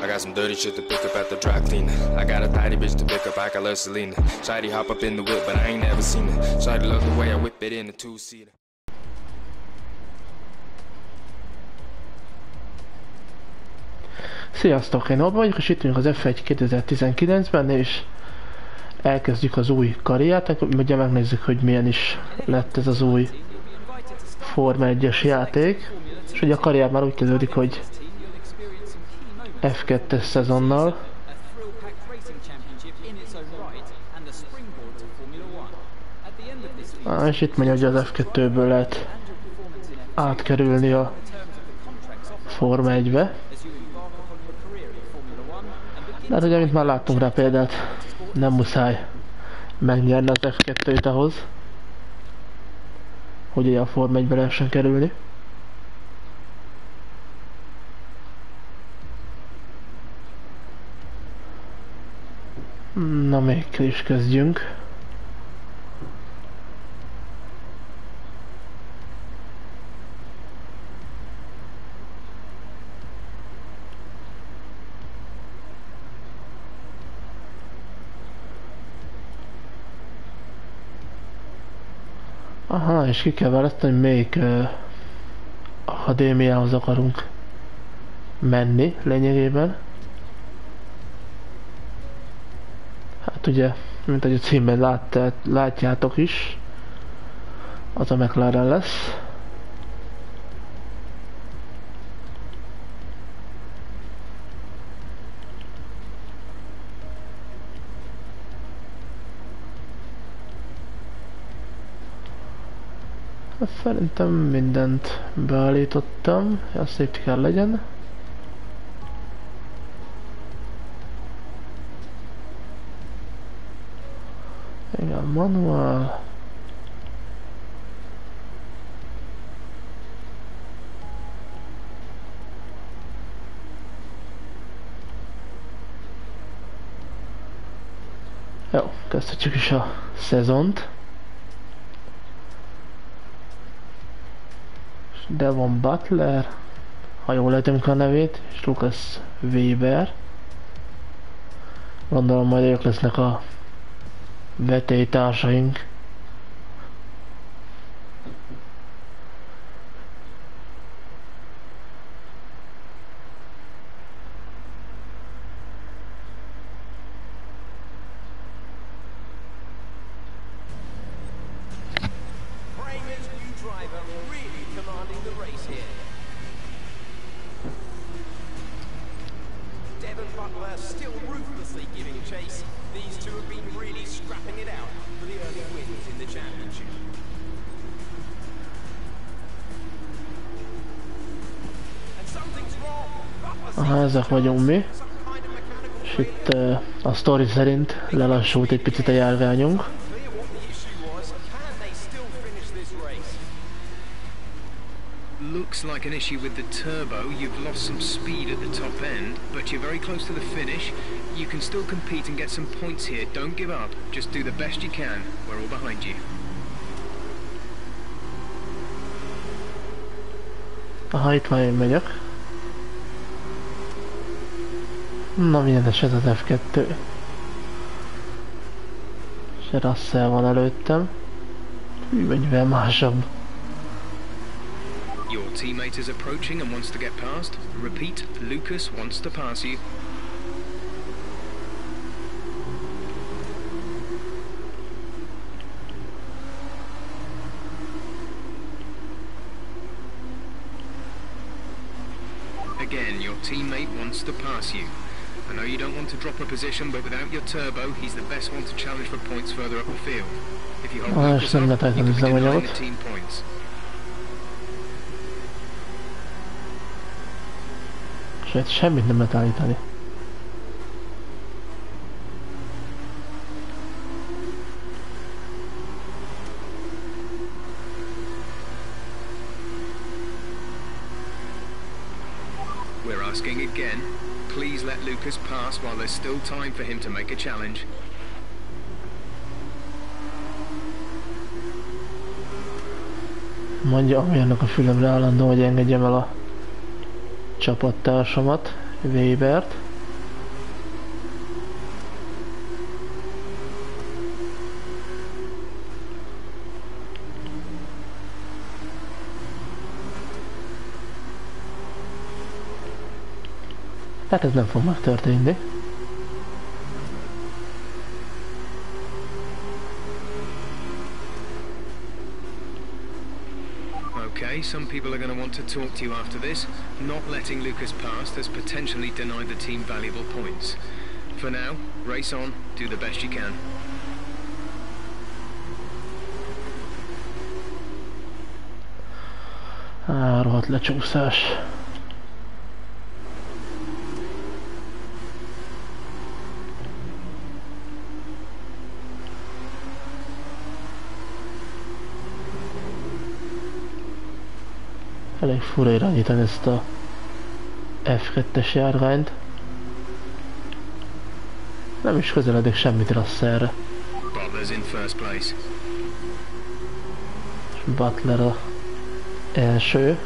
I got some dirty shit to pick up at the dry cleaner. I got a tidy bitch to pick up, I got love Selena. Shady hop up in the whip, but I ain't never seen it. Shady love the way I whip it in a two-seater. Sziasztok, én Abba vagyok, és itt vagyunk az F1 2019-ben, és elkezdjük az új karriát, ugye megnézzük, hogy milyen is lett ez az új Forma 1-es játék, és ugye a karrier már úgy kezdődik, hogy F2-es szezonnal, Ah, és itt megy, hogy az F2-ből lehet átkerülni a Forma 1-be. De hát ugye, mint már láttunk rá példát, nem muszáj megnyerni az F2-t ahhoz, hogy ilyen Forma 1-be lehessen kerülni. Na még is kezdjünk. Aha, és ki kell választani, hogy melyik uh, akadémiához akarunk menni lényegében. Hát ugye, mint ahogy a címben láttát, látjátok is, az a McLaren lesz. Hát szerintem mindent beállítottam, az szép kell legyen. Igen, manuál. Jó, kezdhetjük is a szezont. Devon Butler, ha jól lehetem a nevét, és Lucas Weber. Gondolom majd ők lesznek a vetélytársaink. Vagyunk mi. És itt a story szerint lelassult egy picit a járványunk. Looks like an issue with the turbo. You've lost some speed at the top end, but you're very close to the finish. You can still compete and get some points here. Don't give up. Just do the best you can. We're all behind you. Aha, itt már én megyek. Na milyen eset az F2. És Russell van előttem. Hű, mennyivel másabb. Your teammate is approaching and wants to get past. Repeat, Lucas wants to pass you. Again, your teammate wants to pass you. I know you don't want to drop a position, but without your turbo, he's the best one to challenge for points further up the field. If you hold ezt nem up, you lehetett could begin hiszem, running hogy at team points. Sőt, semmit nem lehet állítani. Lucas pass while there's still time for him to make a challenge. Mondja a mérnök a fülemre állandó, hogy engedjem el a csapattársamat, Webert. Tehát ez nem fog megtörténni. Okay, some people are going to want to talk to you after this. Not letting Lucas past has potentially denied the team valuable points. For now, race on, do the best you can. Á, rohadt lecsúszás. Elég fura irányítani ezt a F2-es járványt. Nem is közeledik semmit place. És Butler a első.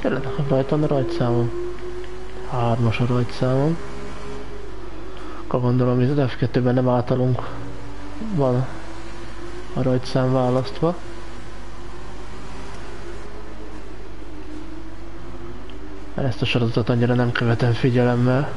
Tényleg nekem rajtam rajtszámom. Hármas a rajtszámom. Akkor gondolom, hogy az F2-ben nem általunk van a rajtszám választva. Ezt a sorozatot annyira nem követem figyelemmel.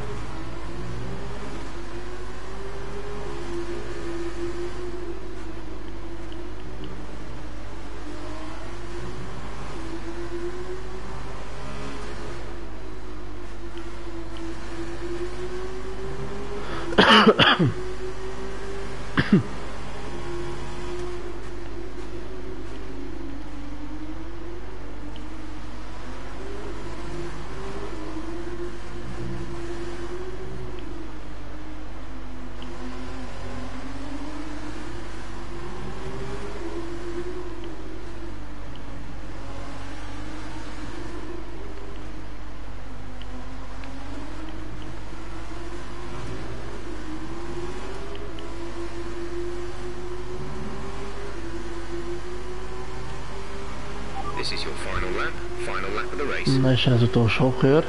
This is your final lap. Final lap ez az utolsó kör.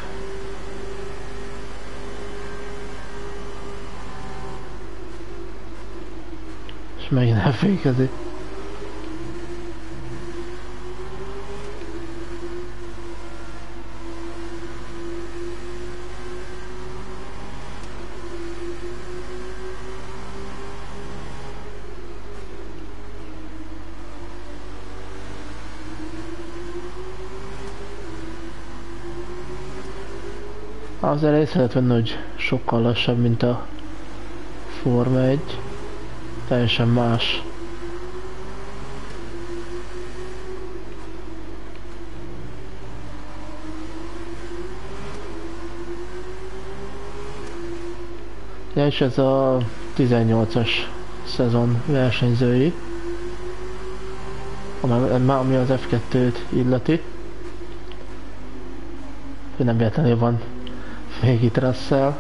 És megint elfékezi. Azért észre lehet venni, hogy sokkal lassabb, mint a Forma 1. Teljesen más. Ja, és ez a 18-as szezon versenyzői, ami az F2-t illeti. Nem véletlenül van még itt Russell.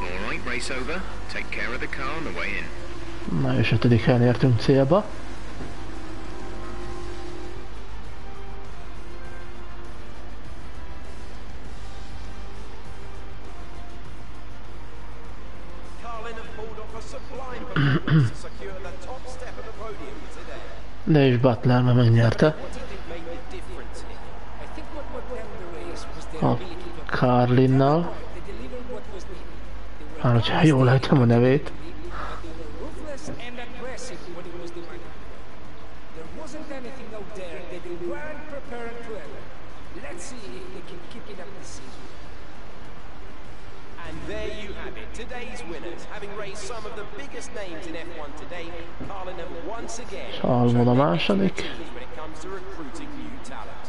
All right, race over. Take care of the car on the way in. Na és ötödik helyen értünk célba. Carlin have pulled off a sublime performance to secure the top step of the podium today. De is Butler már megnyerte. What do you think made the difference here?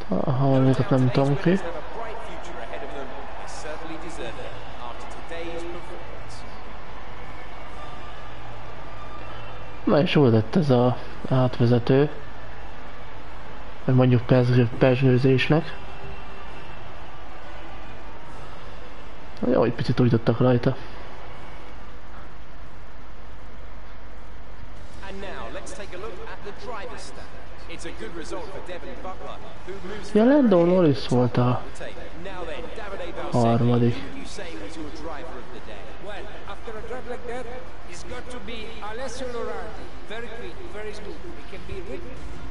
Ha valamit nem tudom ki. Na és úgy lett ez a átvezető, vagy mondjuk perzsőzésnek. Jó, hogy picit újítottak rajta. Ja, Landon Norris volt a harmadik. Very quick, very smooth. It can be written.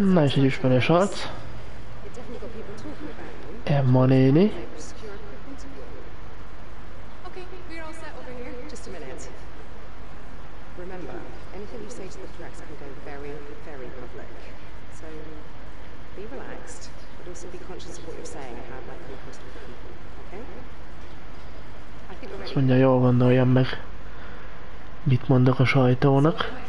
Na és egy ismerős arc. Emma néni. Azt mondja, jól gondoljam meg, mit mondok a sajtónak.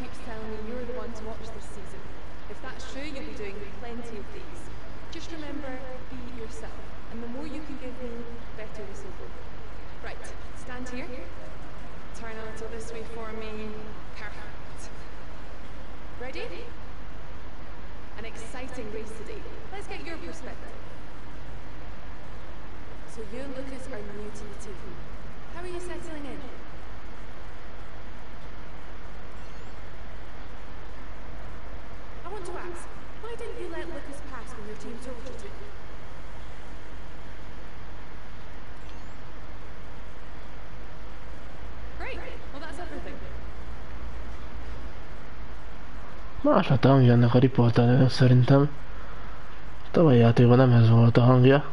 Más a hangja ennek a riporternő szerintem. Tavaly játékban nem ez volt a hangja.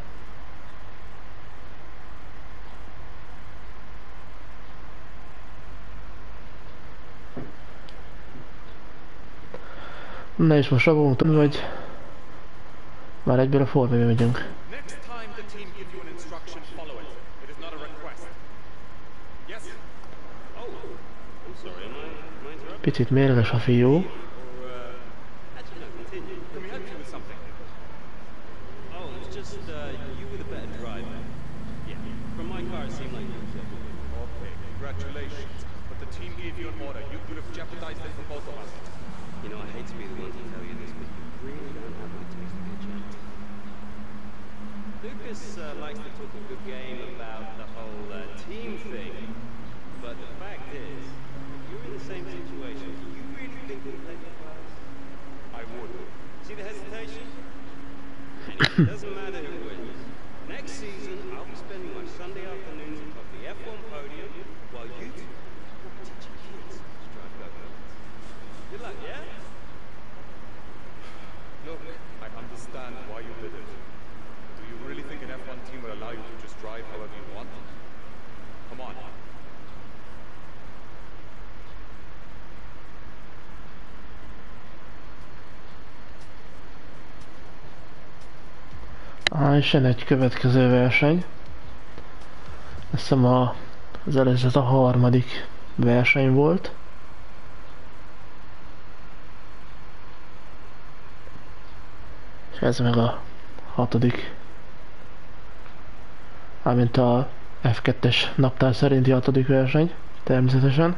Na és most abban tudom, hogy már egyből a formába megyünk. Picit mérges a fiú. is jön egy következő verseny. Azt hiszem a, az előzet a harmadik verseny volt. És ez meg a hatodik. Amint a F2-es naptár szerinti hatodik verseny, természetesen.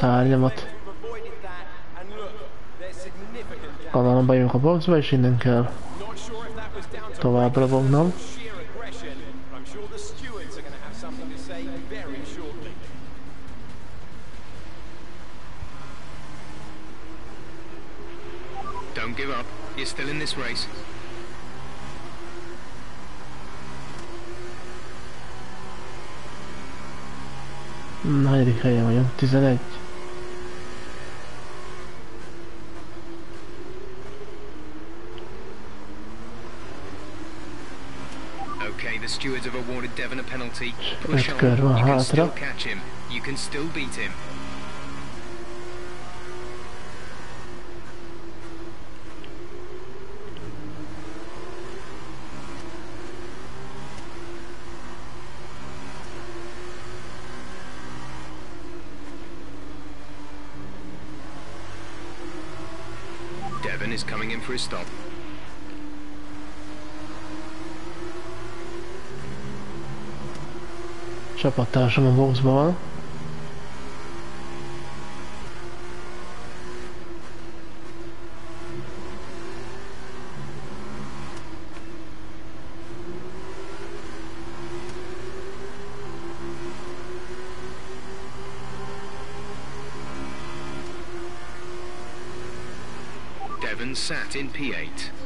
Damage. Gondolom bejövünk a boxba, és innen kell tovább robognom. Don't give up. You're still in this race. Negyedik helyen vagyunk, 11. Stewards have awarded Devon a penalty. Push on. You can still catch him. You can still beat him. Devon is coming in for his stop. Csapattársam a boxban van. Devon sat in P8.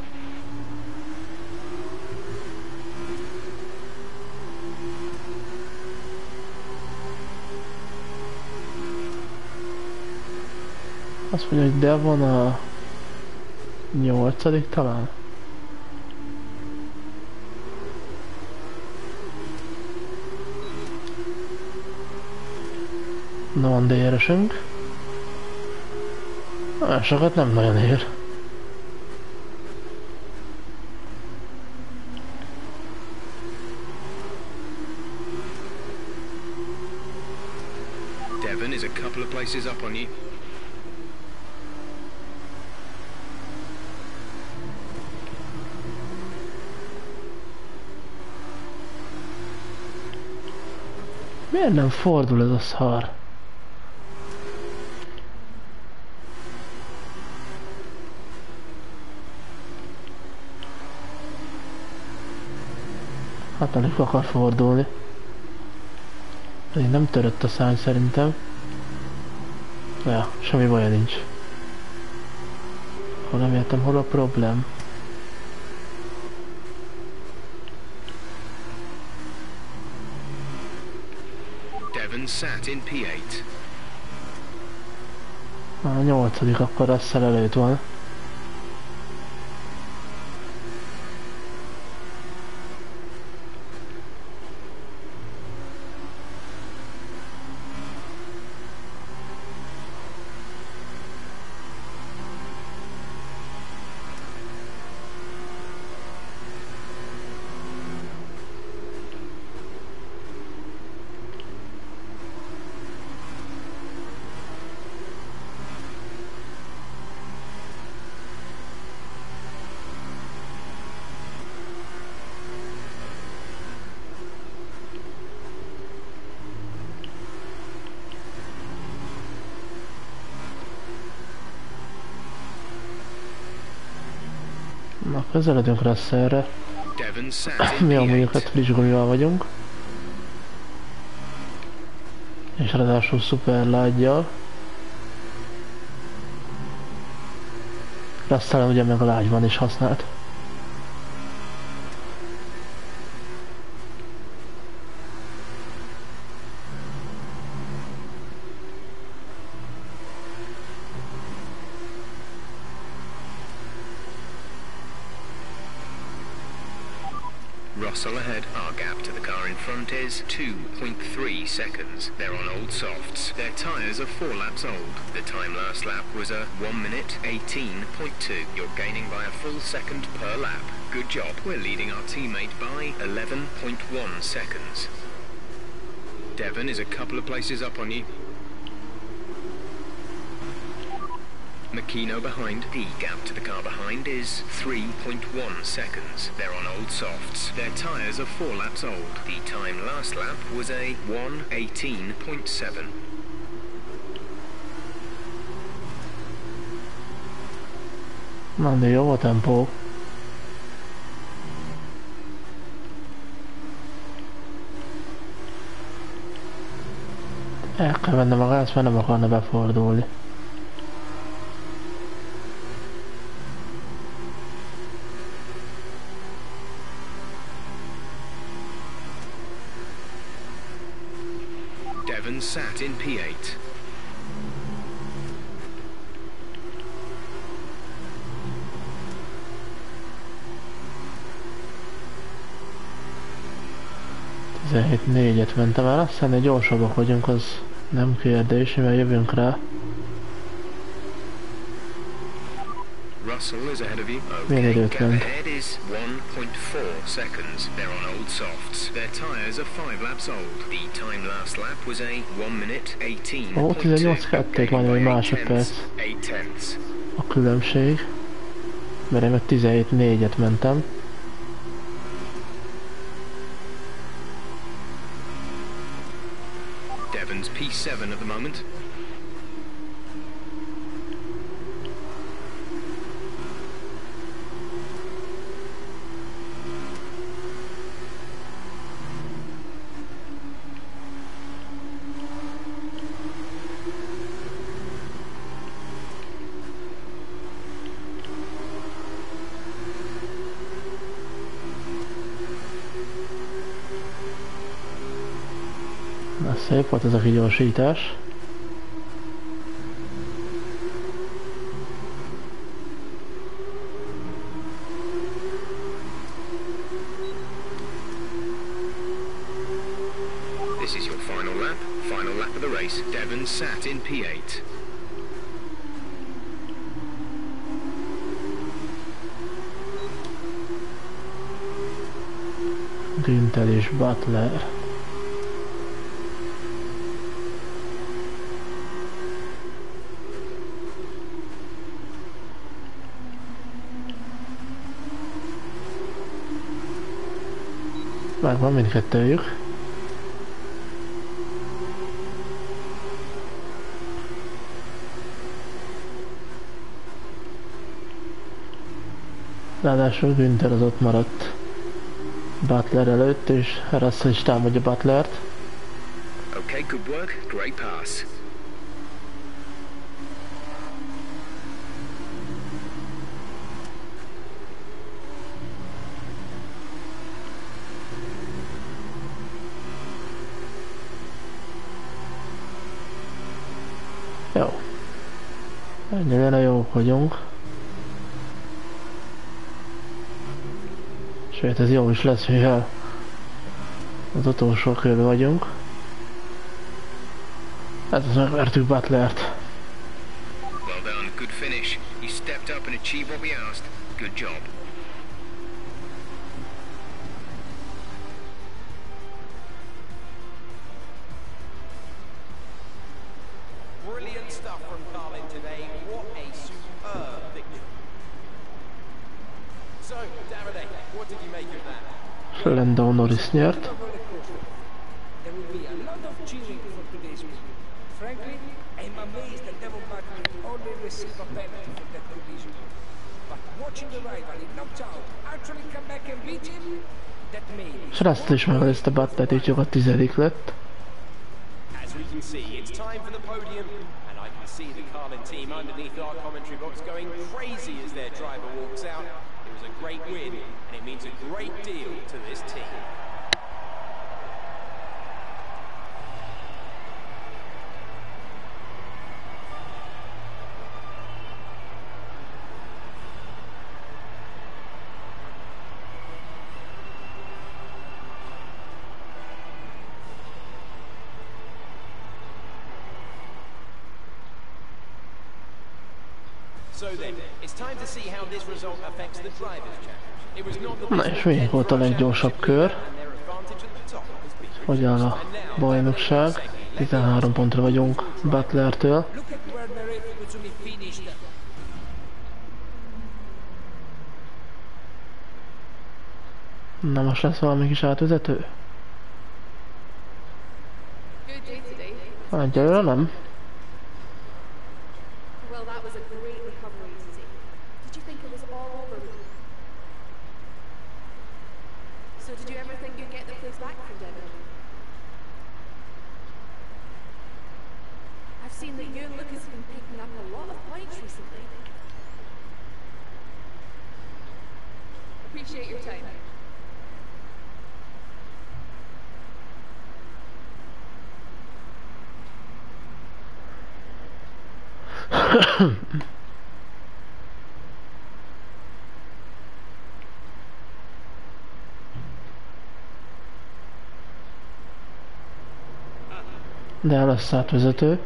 Azt mondja, hogy de van a nyolcadik talán. Na van DR-esünk. Ah, sokat nem nagyon ér. Devon is a couple of places up on you. Miért nem fordul ez a szar? Hát alig akar fordulni. Még nem törött a szány szerintem. Ja, semmi baja nincs. Hol nem értem, hol a problém. Devon sat in P8. A nyolcadik akkor Russell előtt van. Na, közeledünk Russellre. Mi amúgy hát P8. friss gumival vagyunk. És ráadásul szuper lágyjal. Russell ugye meg a lágyban is használt. Seconds. They're on old softs. Their tyres are four laps old. The time last lap was a 1 minute 18.2. You're gaining by a full second per lap. Good job. We're leading our teammate by 11.1 seconds. Devon is a couple of places up on you. Makino behind. The gap to the car behind is 3.1 seconds. They're on old softs. Their tyres are four laps old. The time last lap was a 118.7. Na, de jó a tempó. El kell vennem a gáz, mert nem akarna befordulni. Devon sat in P8. Tizenhét négyet mentem el, aztán egy gyorsabbak vagyunk, az nem kérdés, mivel jövünk rá. Russell is ahead of you. Okay, gap ahead is 1.4 seconds. They're on old softs. Their tyres are five laps old. The time last lap was a 1 minute 18. Ó, 18 kették, majdnem egy másodperc. 8 tenths. A különbség. Mert én meg 17 négyet mentem. Devon's P7 at the moment. Ez a kigyorsítás. Megvan mindkettőjük. Ráadásul Günther az ott maradt Butler előtt, és Russell is támadja Butlert. Okay, good work. Great pass. Jó. Ennyire jók vagyunk. Sőt, ez jó is lesz, mivel az utolsó körben vagyunk. Hát az megvertük Butlert. Well done. Good finish. You stepped up and achieved what we asked. Good job. Be És Russell is megelőzte Butlert, így a tizedik lett. melyik volt a leggyorsabb kör? Hogy áll a bajnokság? 13 pontra vagyunk Butlertől. Na most lesz valami kis átvezető? Egyelőre nem. De elasszált vezető.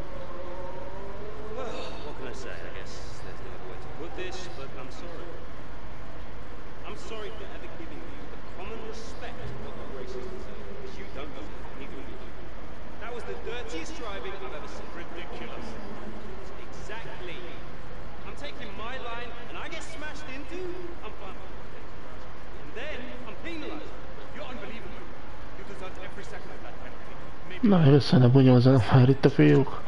Aztán a bonyolzanak már itt a fiúk.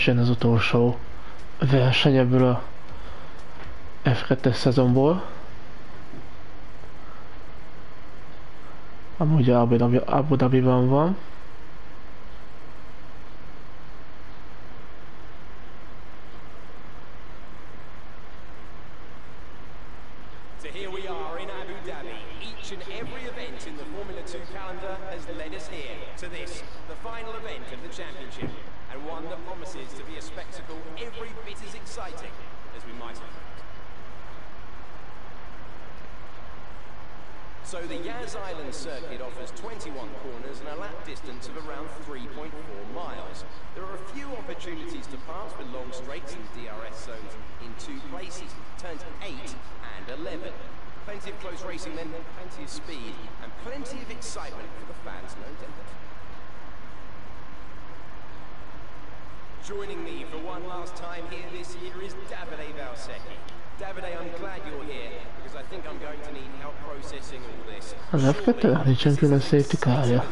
is jön az utolsó verseny ebből a F2-es szezonból. Amúgy Abu Dhabiban van. Már nincsen külön safety kárja.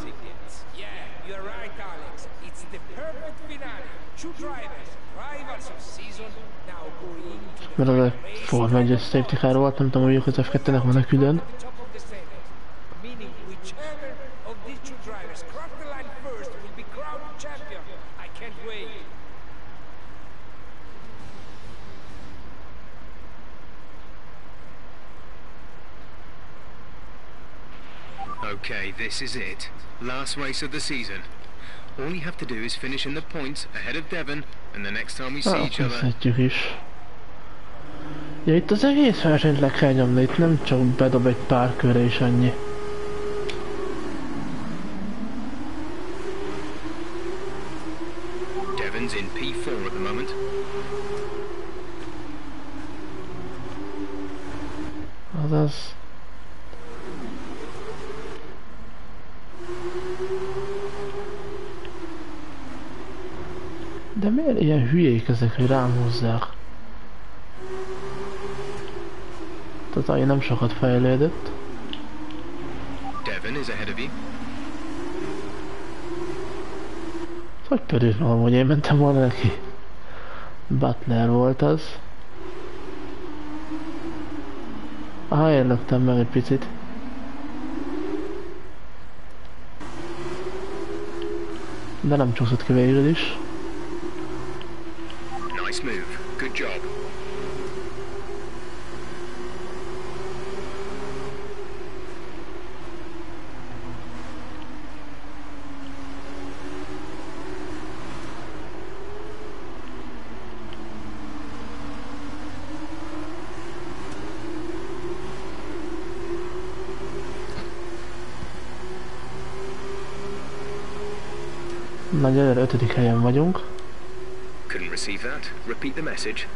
Mert a Form 1-es safety kár volt, nem tudom, hogy az F2-nek van-e külön. Okay, this is it. Last race of the season. All you have to do is finish in the points ahead of Devon, and the next time we see ah, each other... is. Ja, itt az egész versenyt le kell nyomni, itt nem csak bedob egy pár körre és annyi. Devon's in P4 at the moment. Azaz... De miért ilyen hülyék ezek, hogy rám húzzák? Tatai nem sokat fejlődött. Devon is ahead of you. Hogy pörült magam, hogy én mentem volna neki? Butler volt az. Ah, én löktem meg egy picit. De nem csúszott ki végül is. Nice move. Good job. Nagyon ötödik helyen vagyunk. Couldn't receive that. Repeat the message.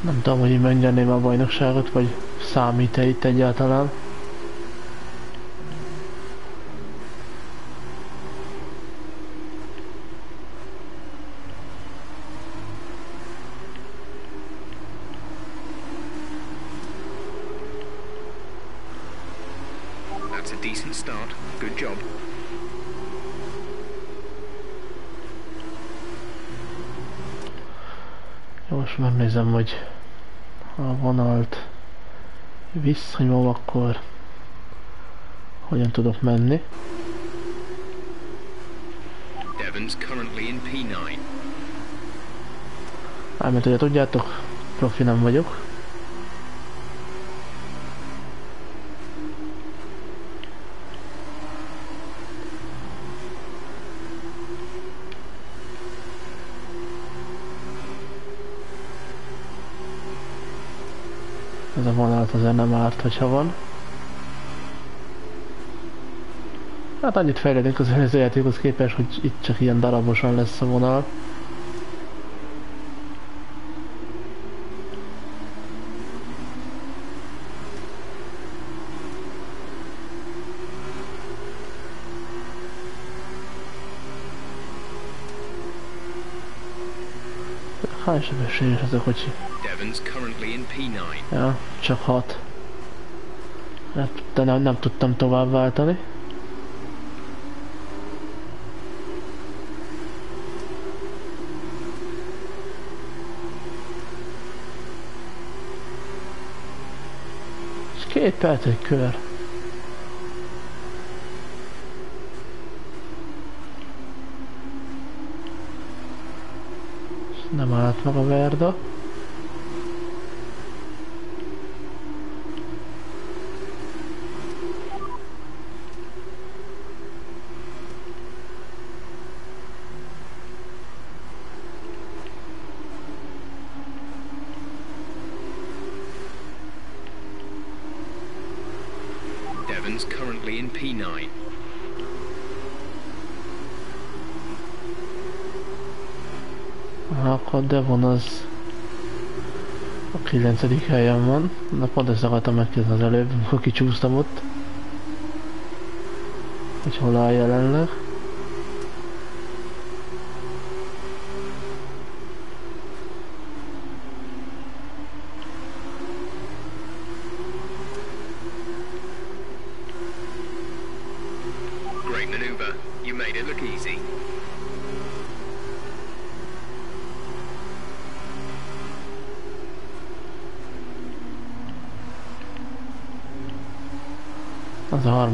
Nem tudom, hogy én megnyerném a bajnokságot, vagy számít-e itt egyáltalán. That's a decent start. Good job. Jó, Most megnézem, hogy a vonalt visszanyom, akkor hogyan tudok menni. Devon's currently in P9. Mármint ugye tudjátok, profi nem vagyok. Ez a vonalat azért nem árt, hogyha van. Hát annyit fejlődünk az előző játékhoz képest, hogy itt csak ilyen darabosan lesz a vonal. Hány sebességes ez a kocsi? Devon's currently in P9. Ja, csak hat. Hát, de nem, nem tudtam tovább váltani. Két perc egy kör. Nem állt meg a Verda. Devon's currently in P9. Akkor Devon az a 9. helyen van. Na pont ezt akartam megkérdezni az előbb, amikor kicsúsztam ott. Hogy hol áll jelenleg.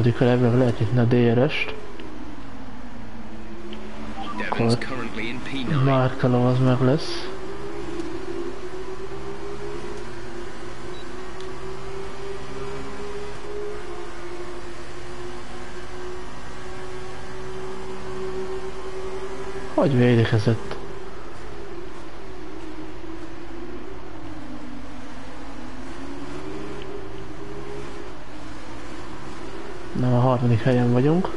Harmadik level lehet nyitni a DRS-t. P9. Márkalom az meg lesz. Hogy védekezett? Nem a harmadik helyen vagyunk.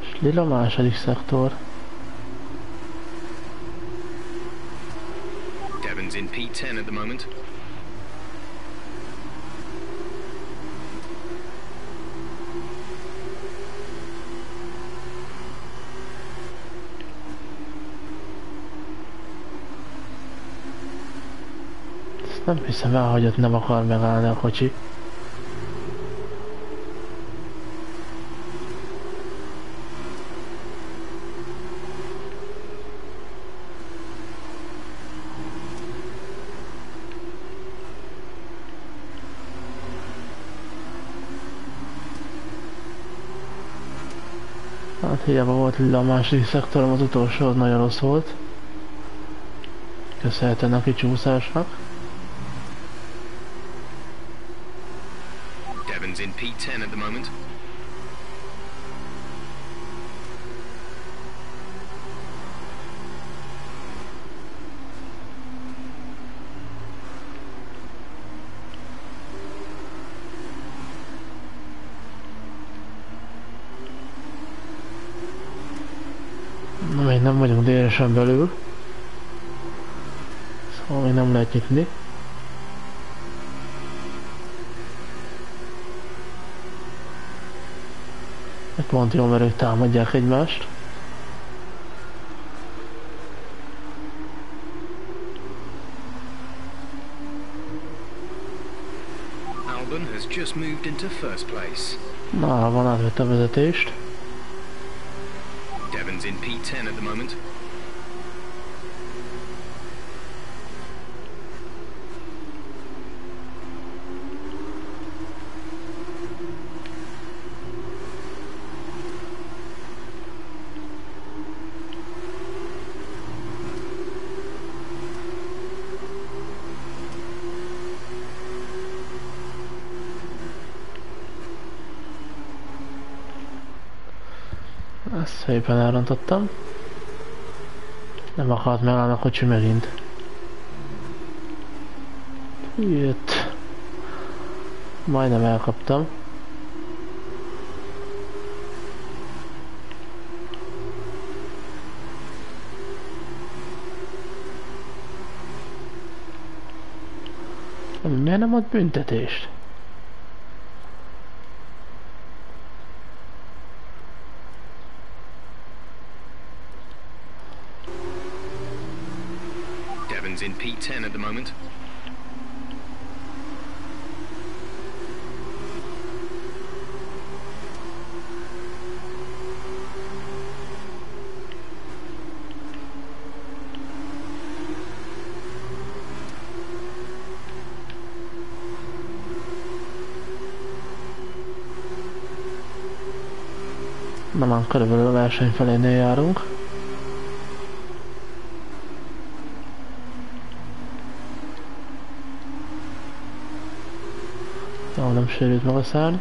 És lila második szektor. Devon's in P10 at the moment. Nem hiszem el, hogy ott nem akar megállni a kocsi. Hát hiába volt a második szektorom, az utolsó az nagyon rossz volt. Köszönhetően a kicsúszásnak. In P10 at the moment. Nem vagyunk délesen belül. Szóval még nem lehet nyitni. Pont jó, mert ők támadják egymást. Albon has just moved into first place. Na, van átvette a vezetést. Devon's in P10 at the moment. Ezt szépen elrontottam. Nem akart megállni a kocsi megint. Jött. Majdnem elkaptam. Miért nem ad büntetést? Devon's in P10 at the moment. Na már körülbelül a verseny felénél járunk. Jó, nem sérült meg a szárny.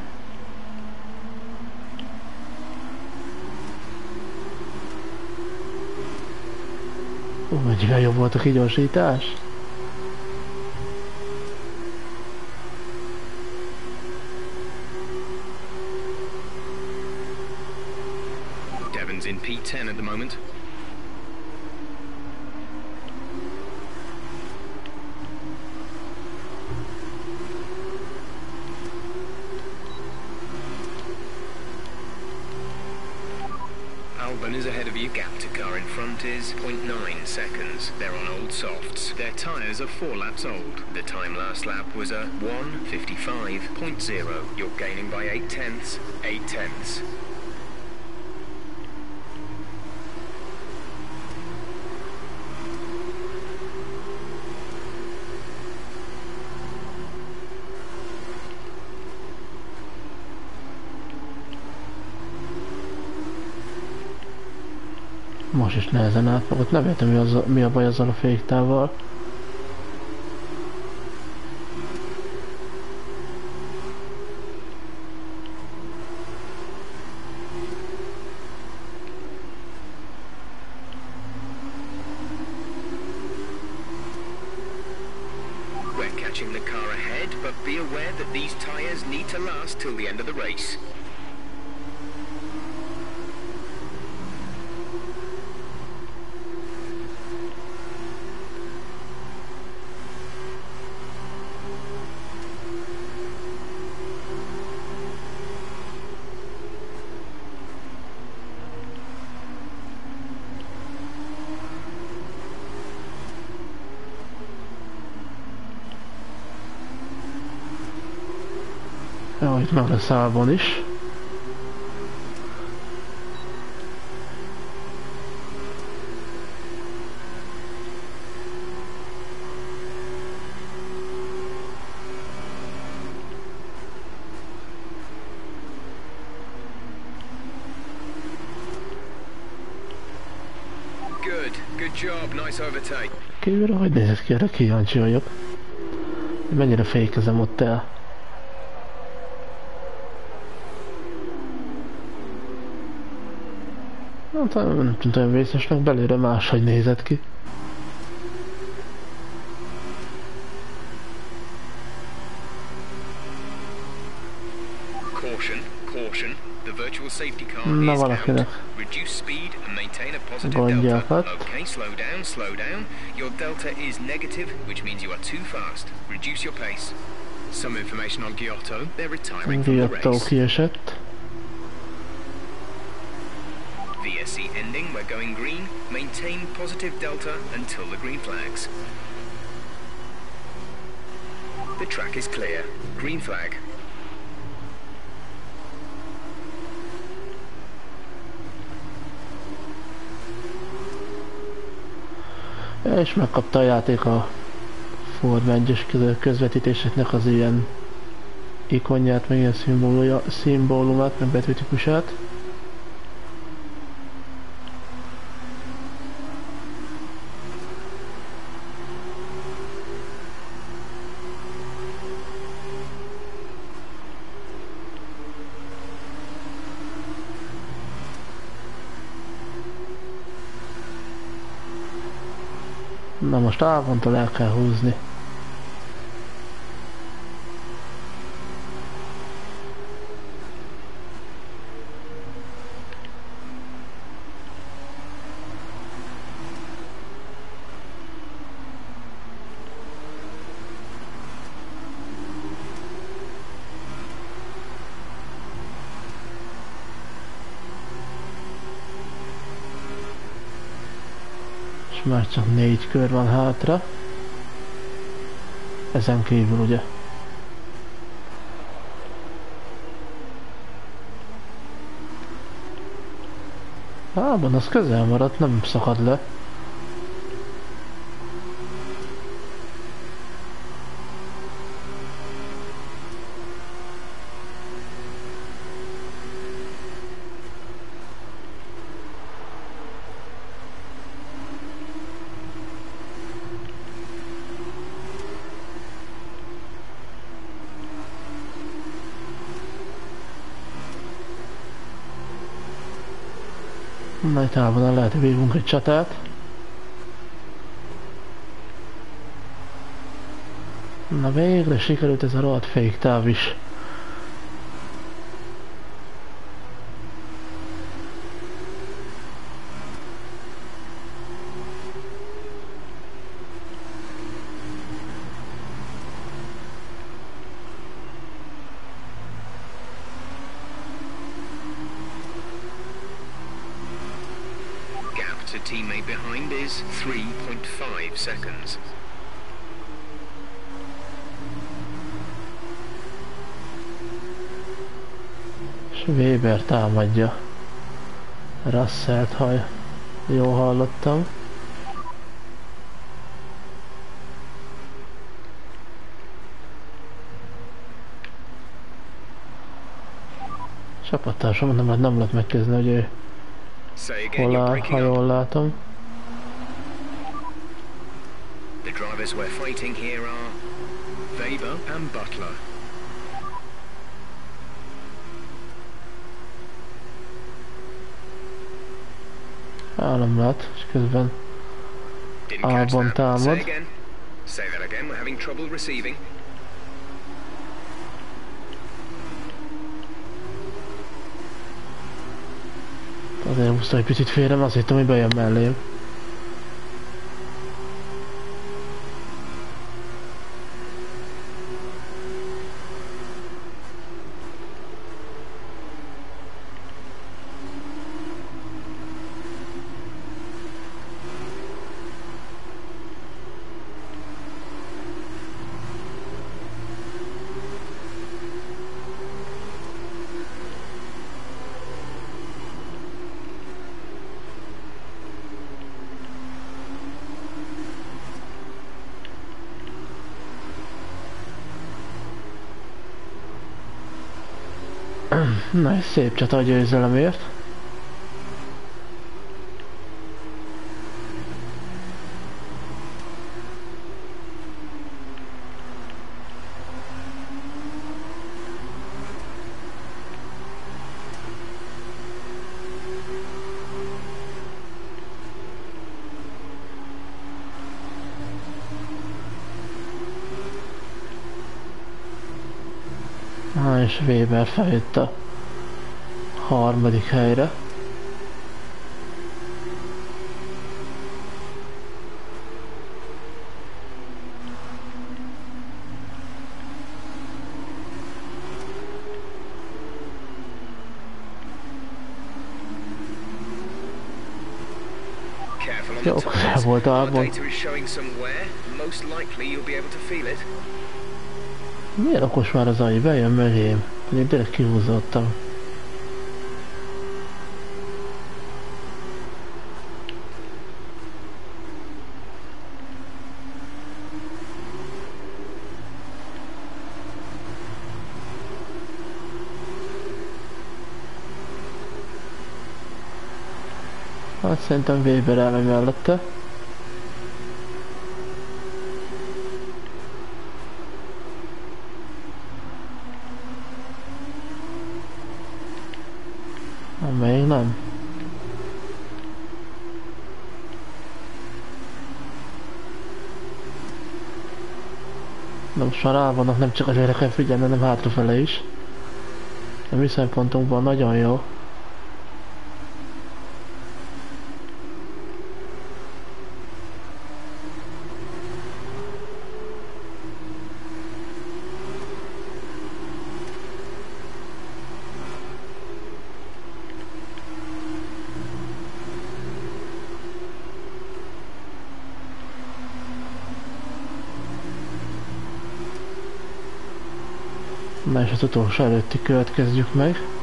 Ó, mennyivel jobb volt a kigyorsítás. Devon's in P10 at the moment. is 0.9 seconds. They're on old softs. Their tyres are four laps old. The time last lap was a 155.0. You're gaining by 8 tenths, 8 tenths. Is nehezen átfogott. Nem értem mi, az, mi a baj azzal a féktával. a szálban is. Kívülről hogy nézett ki, erre kíváncsi vagyok. Mennyire fékezem ott el. Hát nem tűnt olyan vészesnek, belőle máshogy nézett ki. Na valakinek akadt. Okay, slow down, slow down. Your delta is negative, which means you are too fast. Reduce your pace. Some information on Giotto. They're retiring from the Giattó race. kiesett. VSC ending, we're going green. Maintain positive delta until the green flags. The track is clear. Green flag. És megkapta a játék a Forma 1-es közvetítéseknek az ilyen ikonját, meg ilyen szimbólumát, meg betűtípusát. Na most ávontal el kell húzni. És már csak négy kör van hátra. Ezen kívül ugye. Ában az közel maradt, nem szakad le. Nagy távon lehet, hogy vívunk egy csatát. Na végre sikerült ez a rohadt fék táv is. Gap to teammate behind is 3.5 seconds. És Weber támadja. Russellt, ha jól hallottam. Csapattársam nem, nem lehet megkezdeni, hogy ő hol áll, ha jól látom. The drivers we're fighting here are Weber and Butler. Again. We're having trouble receiving. Azért egy picit félre, mert azt hittem, hogy bejön mellém. Na ez szép csata a győzelemért. Ah, és Weber feljött a harmadik helyre. Jó, volt it. Milyen okos már az AI, bejön mögém. Pedig direkt kihúzottam. Szerintem Weber elmegy mellette. Hát Még nem. De most már rá vannak, nem csak az kell figyelni, hanem hátrafele is. A mi szempontunkban nagyon jó. És az utolsó előtti kört kezdjük meg.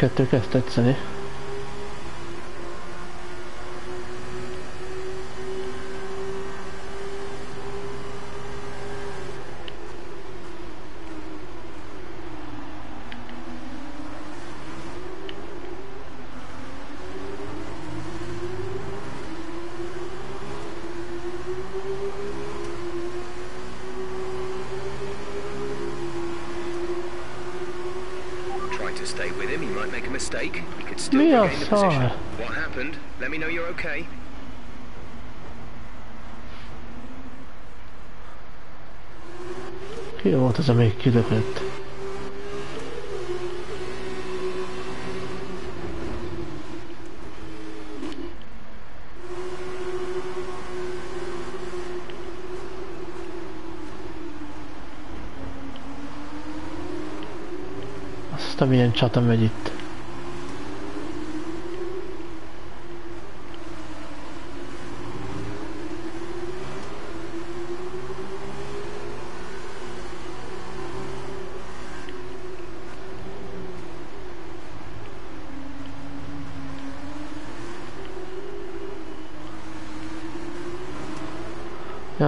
Relatív az F2 kezd tetszeni. Try to stay with him, he might make a mistake. He could still position. szar? What happened? Let me know you're okay. Ki volt az, amelyik kilökött? Azt a milyen csata megy itt.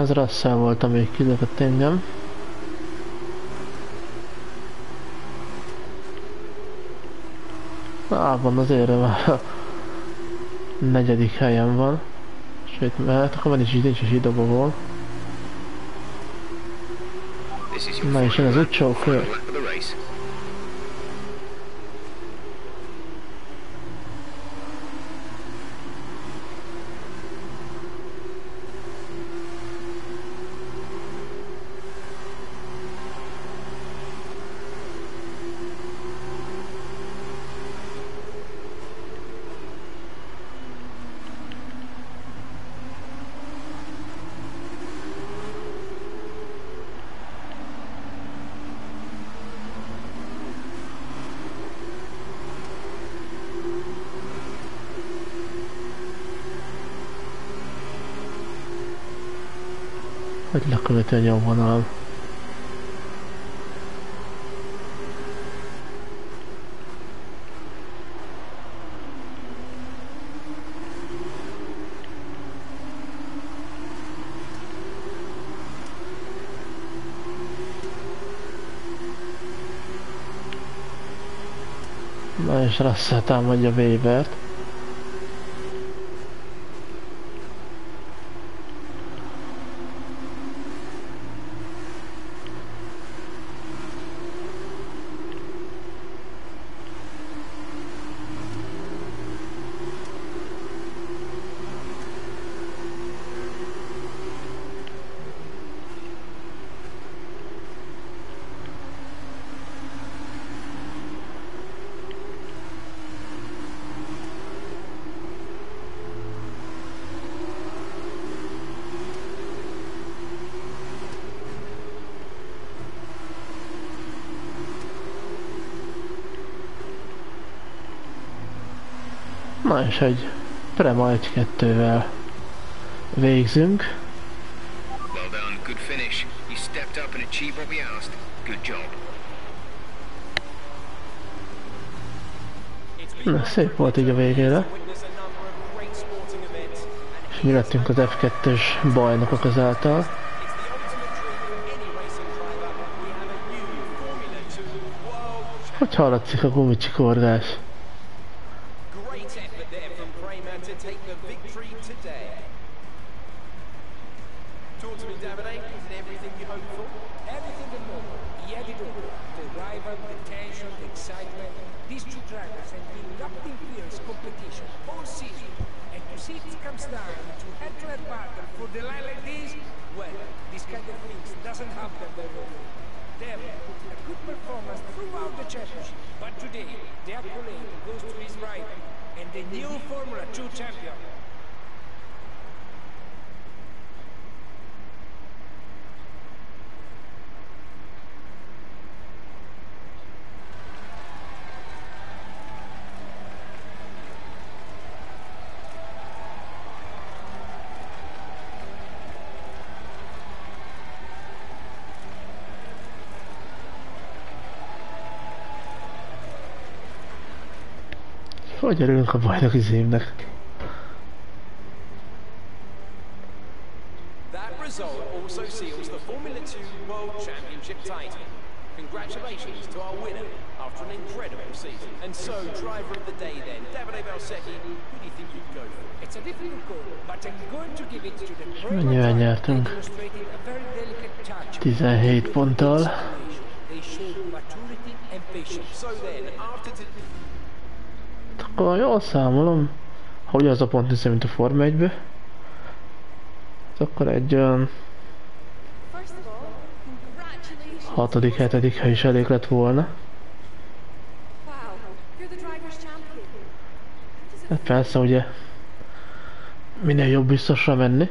Az Russell volt, amelyik kilökött engem. Á, van az érre már a negyedik helyen van. Sőt, mert akkor van is nincs is így dobogó. This is your Na és jön az final kör. követi a nyomvonal. Na és Russell támadja Webert. Na és egy Premalt 2-vel végzünk. Well done, good finish. You stepped up and achieved what we asked. Good job. Na, szép volt így a végére. És mi lettünk az F2-es bajnokok ezáltal. Hogy hallatszik a gumicsikorgás? hogy örülünk a bajnoki zémnek. That result nyertünk. 17 ponttal. akkor jól számolom, hogy az a pont is mint a Forma 1. Ez akkor egy olyan... Hatodik, hetedik hely is elég lett volna. Hát persze ugye minél jobb biztosra menni.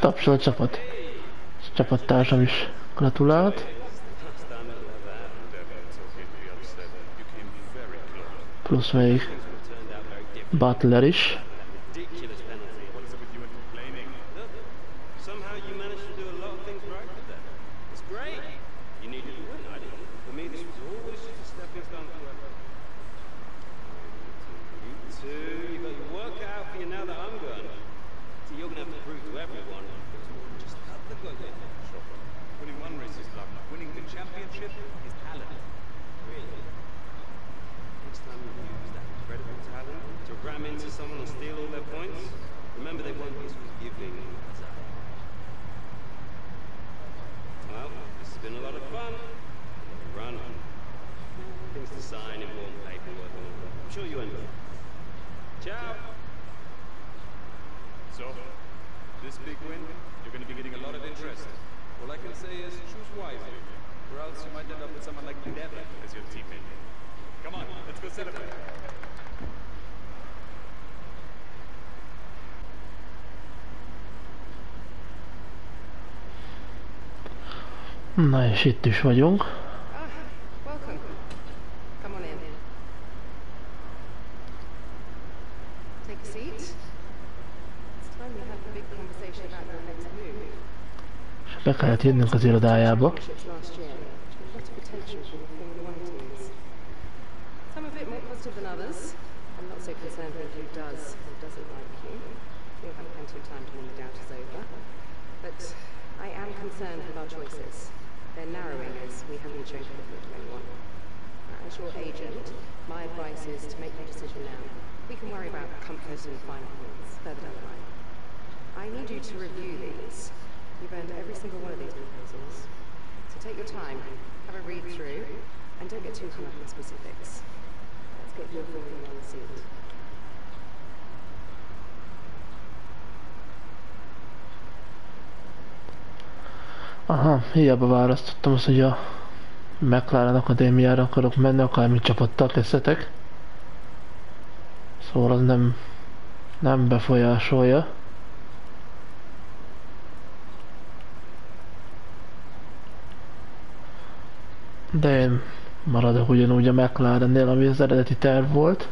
tapsol csapat. Csapattársam is gratulált. Plusz még Butler is. About your next move. És be kellett jönnünk az irodájába. Is choices. They're narrowing as we haven't shown commitment to anyone. As your agent, my advice is to make your decision now. We can worry about comfort and final points further down the line. I need you to review these. You've earned every single one of these proposals. So take your time, have a read through, and don't get too hung up on specifics. Let's get your feeling on the seat. Aha, hiába választottam azt, hogy a McLaren Akadémiára akarok menni, akármi csapattal kezdhetek. Szóval az nem, nem befolyásolja. De én maradok ugyanúgy a McLarennél, ami az eredeti terv volt.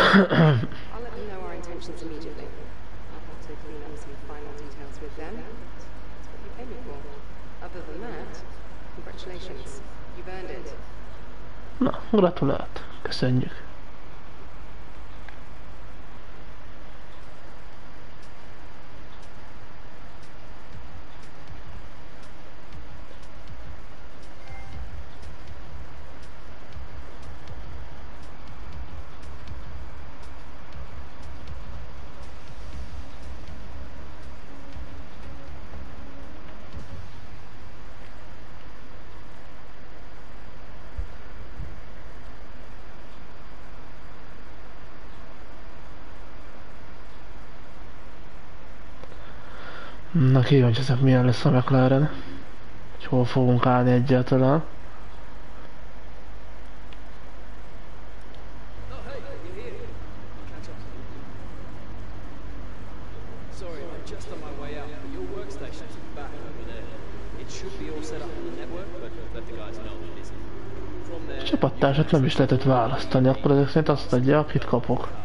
I'll let them know our intentions immediately. I'll have to clean up some final details with them. That's what you paid me for. Other than that, congratulations. You've earned it. Na, gratulált. Köszönjük. Na kíváncsi ezek milyen lesz a McLaren. Hogy hol fogunk állni egyáltalán. Csapattársat nem is lehetett választani, akkor ezek szerint azt adja, akit kapok.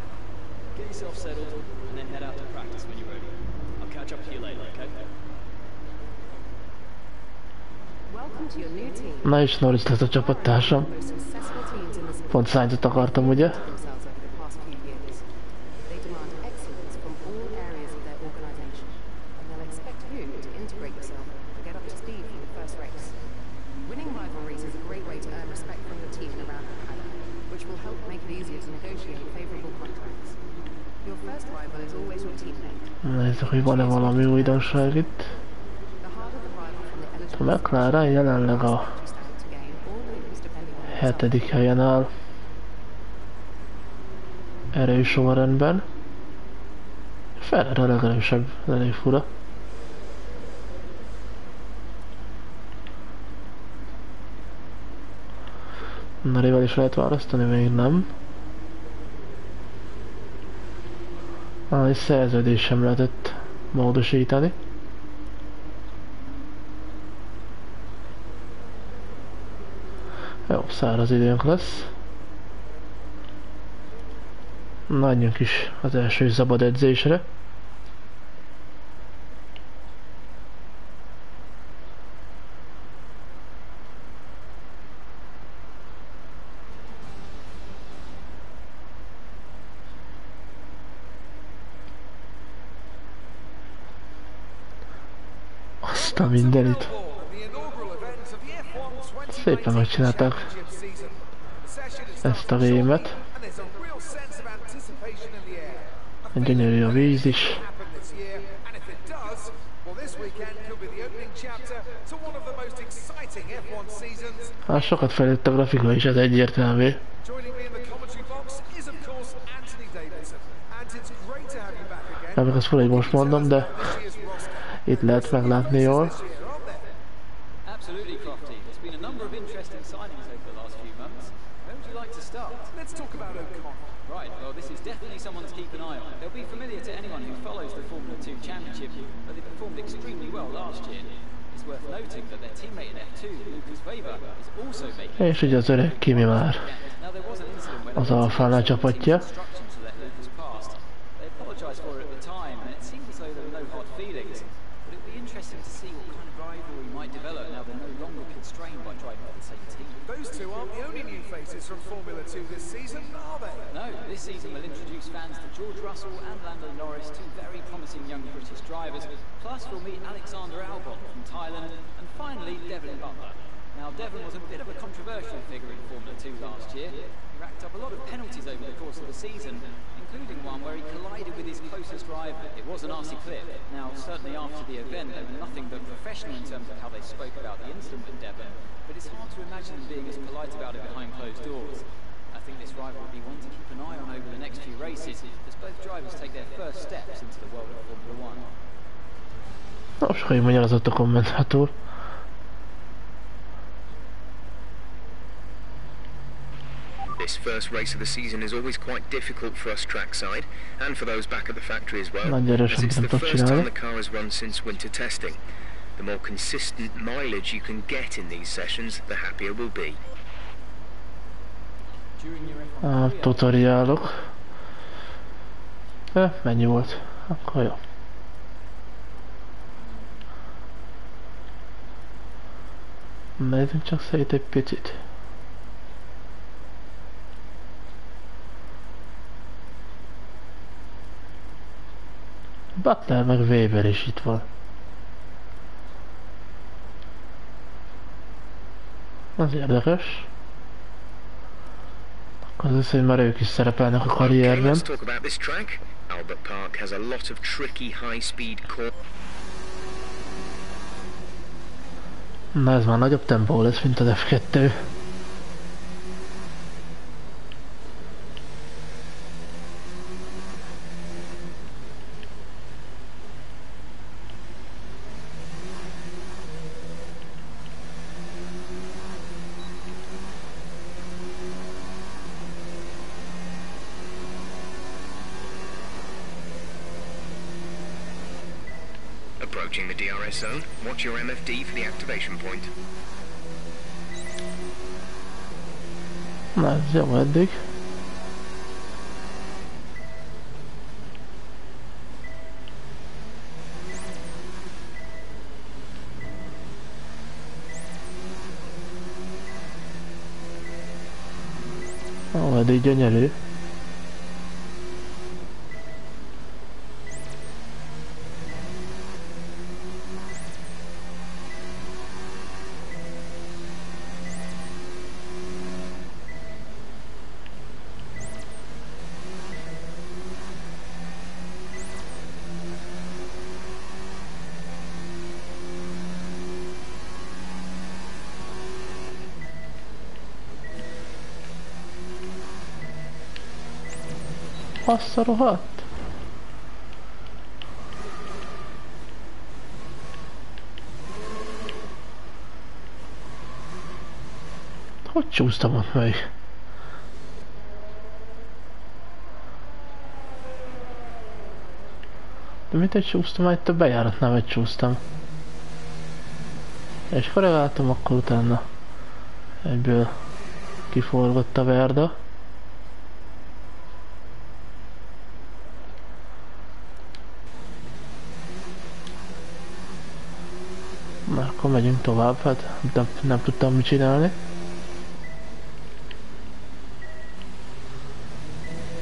Negotiate favourable contracts. Your first rival is always your teammate. Nézzük, hogy van-e valami újdonság itt. A McLaren jelenleg a you stand to gain or lose depending on the result. Hetedik helyen áll. Erős sorrendben. Ferrer a legerősebb, elég fura. Na, rival is lehet választani, még nem. Ah, és szerződés sem lehetett módosítani. Jó, száraz időnk lesz. Menjünk is az első szabad edzésre. Azt a mindenit. Szépen megcsinálták ezt a gémet. Gyönyörű a víz is. And if it does, well, this weekend could be the opening chapter to one of the most exciting exciting F1 seasons. Hát sokat fejlett a grafika is, ez egyértelmű. Nem ezt most mondom, de itt lehet meglátni jól. This year, aren't there? Absolutely, Crofty. There's been a number of interesting signings over the last few months. Where would you like to start? Let's talk about Ocon. Right, well, this is definitely someone to keep an eye on. They'll be familiar to anyone who follows the Formula 2 Championship, but they performed extremely well last year. It's worth noting that their teammate in F2, Lucas Weber, is also making És ugye az öreg Kimi már Now, there was an incident where az Alfánál csapatja. instructions to let Lucas past. They apologised for it at the time, and it seemed as though there were no hard feelings. But it'd be interesting to see what kind of rivalry might develop now they're no longer constrained by driving for the same team. Those two aren't the only new faces from Formula 2 this season, are they? No, this season will introduce fans to George Russell and Lando Norris, two very promising young British drivers. Plus, we'll meet Alexander Albon from Thailand, and finally, Devlin Butler. Now, Devlin was a bit of a controversial figure in Formula 2 last year. He racked up a lot of penalties over the course of the season, including one where he collided with his closest rival. It was a nasty clip. Now, certainly after the event, they were nothing but professional in terms of how they spoke about the incident with Devlin, but it's hard to imagine them being as polite about it behind closed doors. I think this rival will be one to keep an eye on over the next few races as both drivers take their first steps into the world of Formula One. Na, sokáig magyarázott a kommentátor. This first race of the season is always quite difficult for us trackside, and for those back at the factory as well, as it's the first time the car has run since winter testing. The more consistent mileage you can get in these sessions, the happier we'll be. During your F1 A tutoriálok. Eh, mennyi volt? Akkor jó. Nézzük csak szét egy picit. Butler meg Weber is itt van. Az érdekes. Akkor az hogy már ők is szerepelnek a karrierben. Albert Park has a lot of tricky high-speed. Na ez már nagyobb tempó lesz, mint az F2. Approaching the DRS zone, watch your MFD for the activation point. Na ez jó eddig. Ó, eddig gyönyörű. A rohadt. Hogy csúsztam ott meg? De mit egy csúsztam, itt a bejáratnál egy csúsztam. És korrigáltam, akkor utána egyből kiforgott a verda. Na, akkor megyünk tovább, hát nem, nem tudtam mit csinálni.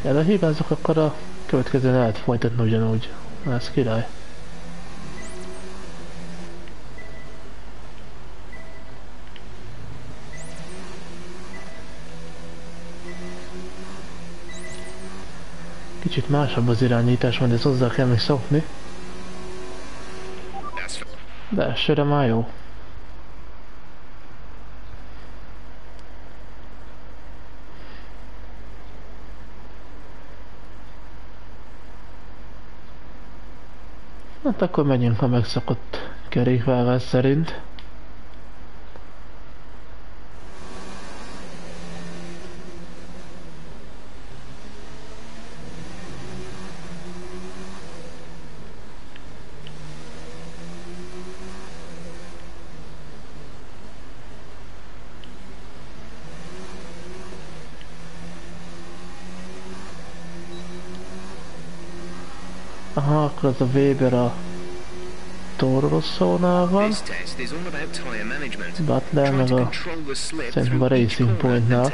Ja, de hibázok, akkor a következőn lehet folytatni ugyanúgy. Ez király. Kicsit másabb az irányítás, majd ezt hozzá kell még szokni. Belsőre már jó. Hát akkor megyünk a megszokott kerékvágás szerint. Aha, akkor az a Weber a Toro van. Butler meg a each Racing Point-nál.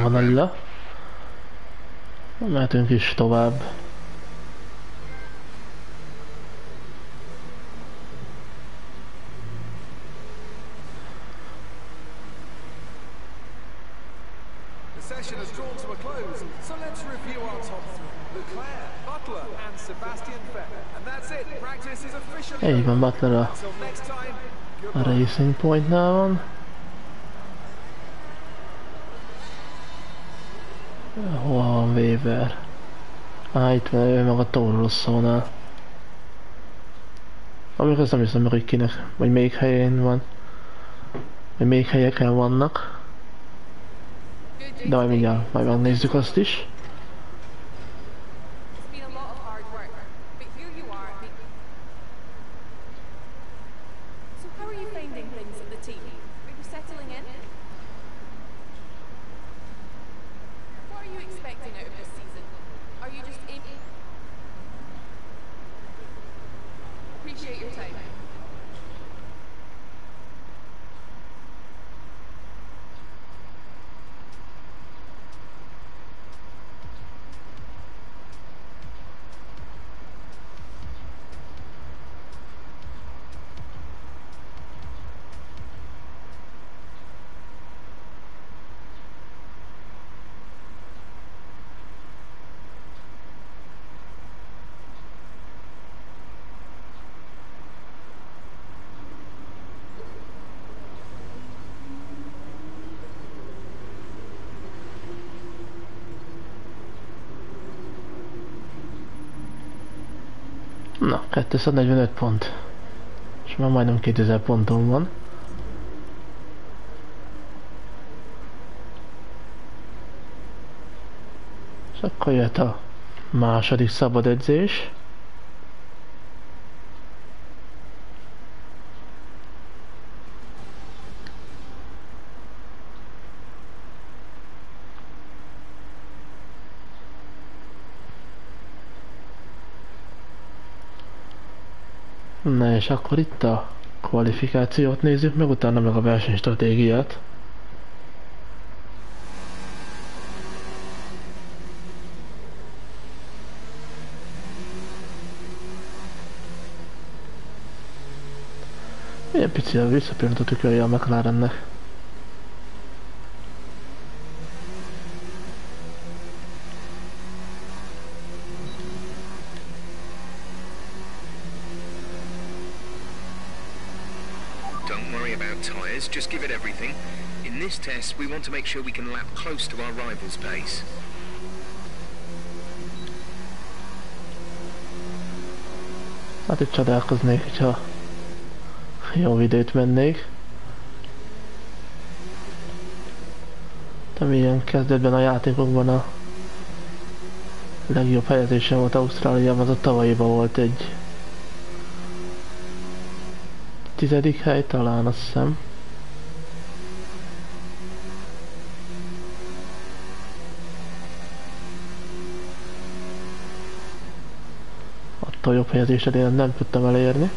it. Practice is officially Így van, Butler a, a. Racing Pointnál van. Hol Weber? Á, itt van ő meg a Toro Rosso-nál. Amikor azt nem hiszem meg, hogy kinek, vagy melyik helyén van. Vagy melyik helyeken vannak. De majd mindjárt, majd megnézzük azt is. It's been a lot of hard work, but here you are. ma- So how are you finding things at the team? Are you settling in? What are you expecting out of this season? Are you just aiming? Appreciate your time. Na, 245 pont. És már majdnem 2000 ponton van. És akkor jött a második szabad edzés. Na és akkor itt a kvalifikációt nézzük meg, utána meg a versenystratégiát. Milyen pici a visszapillantott tükörje a McLarennek. Don't worry about tyres, just give it everything. In test, we want to make sure we can lap close to our rival's pace. Hát itt csodálkoznék, hogyha jó időt mennék. De milyen kezdetben a játékokban a legjobb helyezése volt Ausztráliában, az a tavalyiban volt egy tizedik hely talán, azt hiszem. Attól jobb helyezésed én nem tudtam elérni.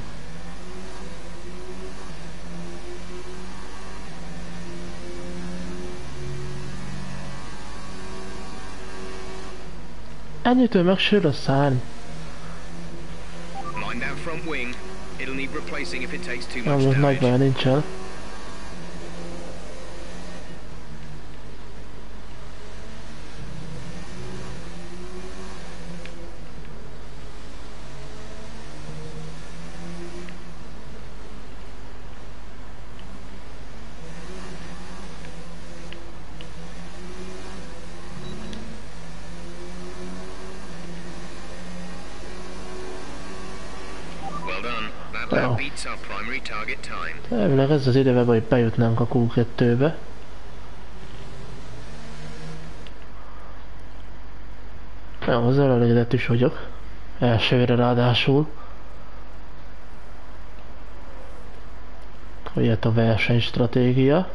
Ennyitől megsül a szárny. Mind that front wing. It'll need replacing if it takes too Nem, much most nagy damage. baja nincsen. Well done. That Wow. lap beats our primary target time. Elvileg ez az időben, hogy bejutnánk a Q2-be. Jó, az elégedett is vagyok. Elsőre ráadásul. Hogy a versenystratégia.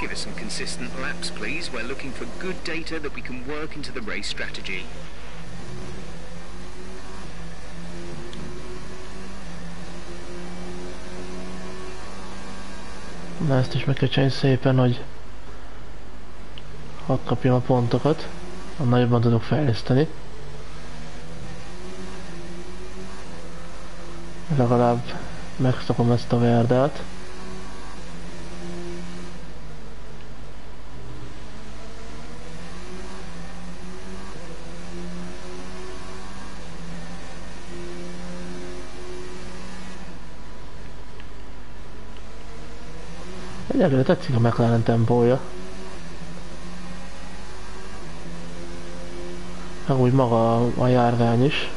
Give us some consistent laps, please. We're looking for good data that we can work into the race strategy. Na ezt is meg kell szépen, hogy hadd kapjam a pontokat, annál jobban tudok fejleszteni. Legalább megszakom ezt a verdát. Egyelőre tetszik a McLaren tempója. Meg úgy maga a, járvány is.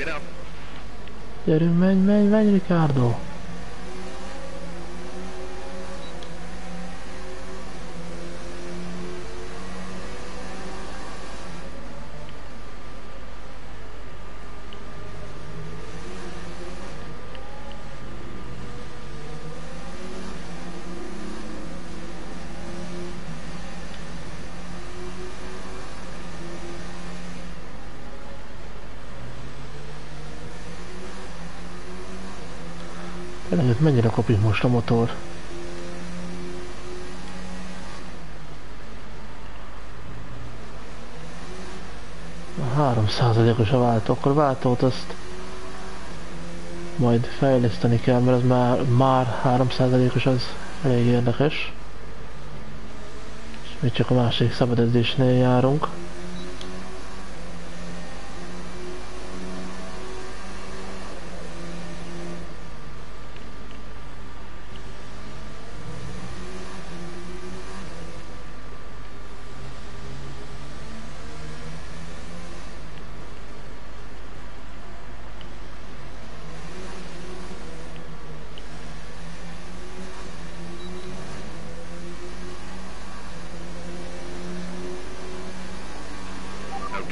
It up. Gyerünk, menj, menj, menj, Ricardo! Tényleg ez mennyire kopik most a motor? A 3%-os a váltó, akkor váltót azt majd fejleszteni kell, mert az már, már 3%-os az elég érdekes. És még csak a másik szabad edzésnél járunk.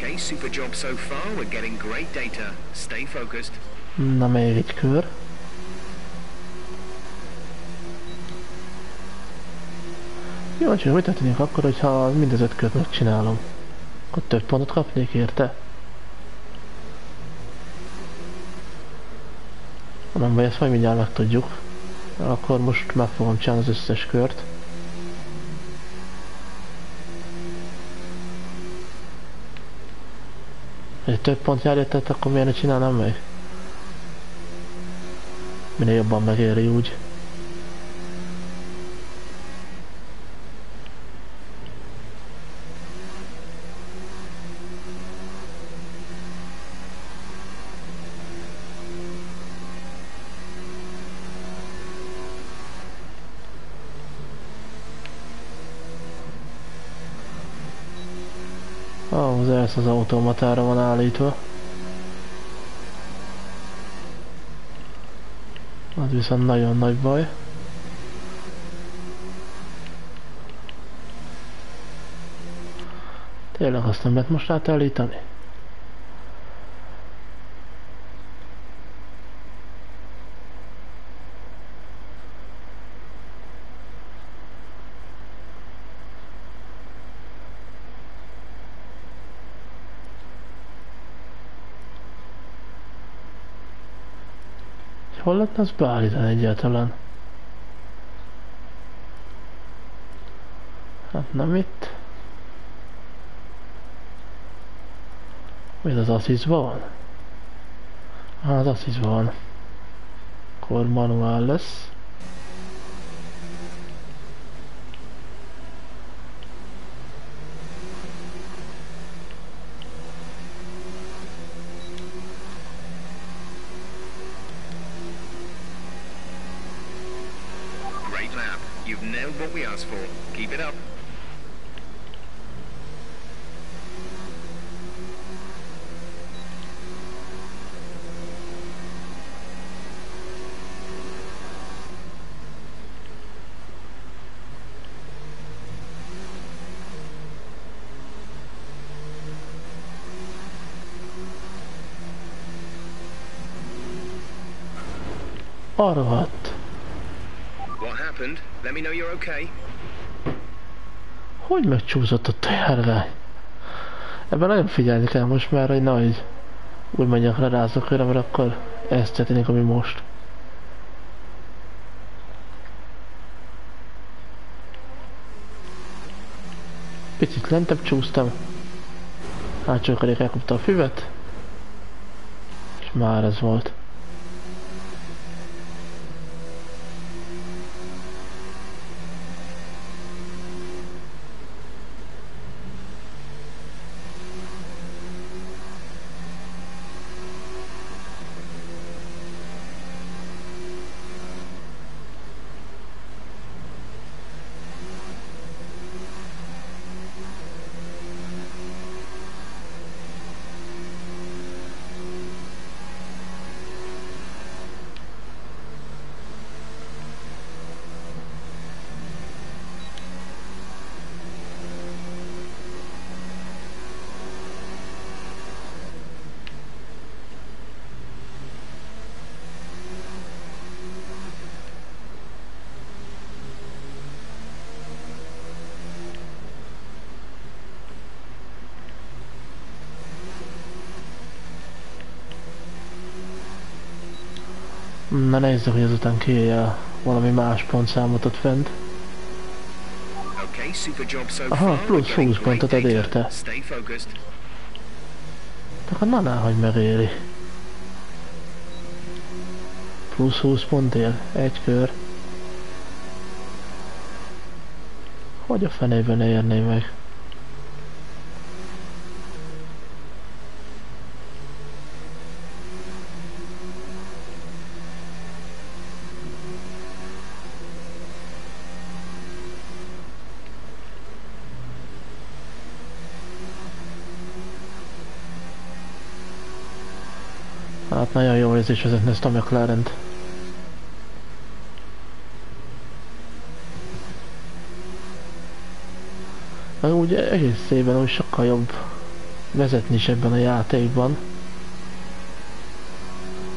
Okay, super job so far. We're getting great data. Stay focused. Na még egy kör. Csak mit történik akkor, hogyha mind az öt kört megcsinálom? Akkor több pontot kapnék érte? Nem baj, ezt majd mindjárt megtudjuk. Akkor most meg fogom csinálni az összes kört. Ha több pont jár érte, akkor miért ne csinálnám meg? Minél jobban megéri úgy. Elsz az automatára van állítva. Az viszont nagyon nagy baj. Tényleg azt nem lehet most átállítani? Lehetne azt beállítani egyáltalán? Hát nem itt. Mi az assziszban van? Ah, az assziszban van. Akkor manuál lesz. Great lap. You've nailed what we asked for. Keep it up. Arra hat. What happened? Let me know you're okay. Hogy megcsúszott ott a járvány? Ebben nagyon figyelni kell most már, hogy nehogy úgy mondjak lerázok őre, mert akkor ezt történik, ami most. Picit lentebb csúsztam. Hátsó kerék elkapta a füvet. És már ez volt. Na nézzük, hogy ezután kiírja valami más pontszámot ott fent. Aha, plusz getting 20 great pontot ad érte. Focused. Akkor na, hogy megéri. Plusz 20 pontért, egy kör. Hogy a fenében érné meg? Érzés vezetni ezt a McLaren-t. Meg úgy egész szében úgy sokkal jobb vezetni is ebben a játékban.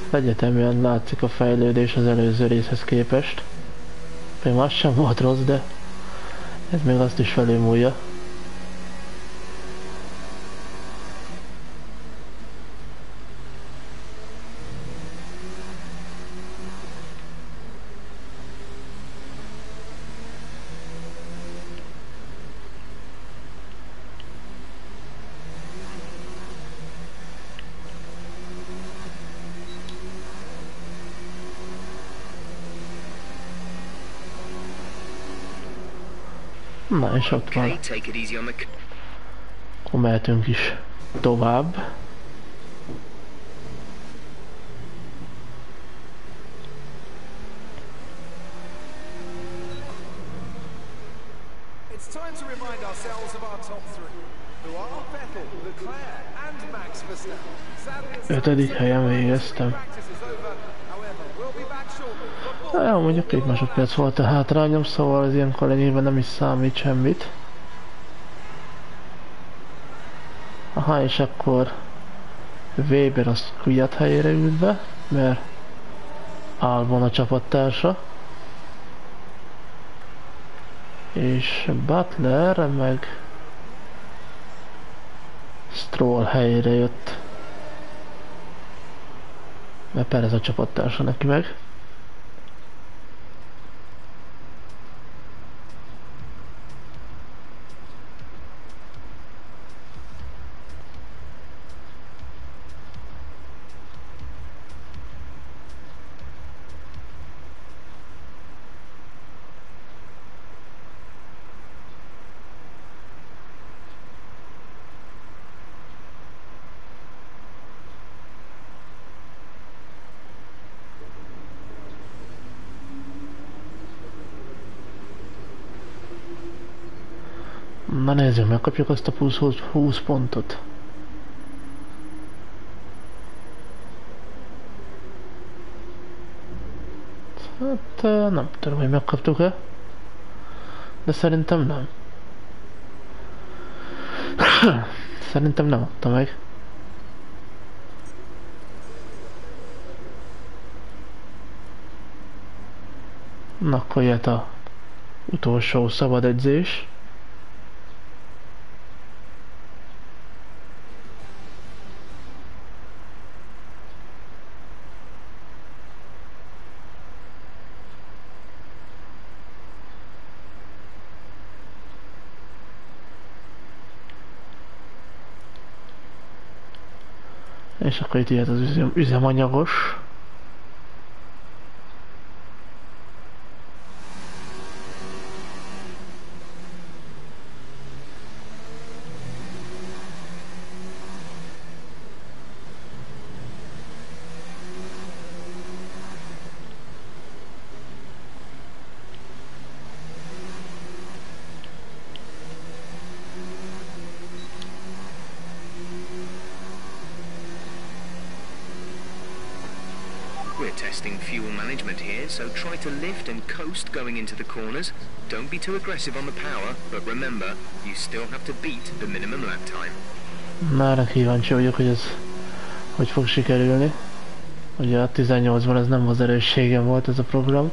Egyeteműen látszik a fejlődés az előző részhez képest. Még az sem volt rossz, de ez még azt is felülmúlja. Na és ott van. Akkor mehetünk is tovább. It's time to remind ourselves of our top three, who are Vettel, Leclerc, and Max Verstappen. Sadly, it's Ötödik helyen végeztem. practice is over. However, we'll be back shortly. for more Ja, mondjuk két másodperc volt a hátrányom, szóval az ilyenkor lényegében nem is számít semmit. Aha, és akkor Weber az Kviat helyére ült be, mert Albon a csapattársa. És Butler meg Stroll helyére jött. Mert Perez a csapattársa neki meg. Nézzük, megkapjuk azt a plusz 20 20 pontot. Hát nem tudom, hogy megkaptuk-e. De szerintem nem. szerintem nem adta meg. Na, akkor jött a utolsó szabad edzés. És akkor itt ilyet az üzem, üzemanyagos. To lift and coast going into the corners. Don't be too aggressive on the power, but remember, you still have to beat the minimum lap time. Már kíváncsi vagyok, hogy ez hogy fog sikerülni. Ugye a 18-ban ez nem az erősségem volt ez a program.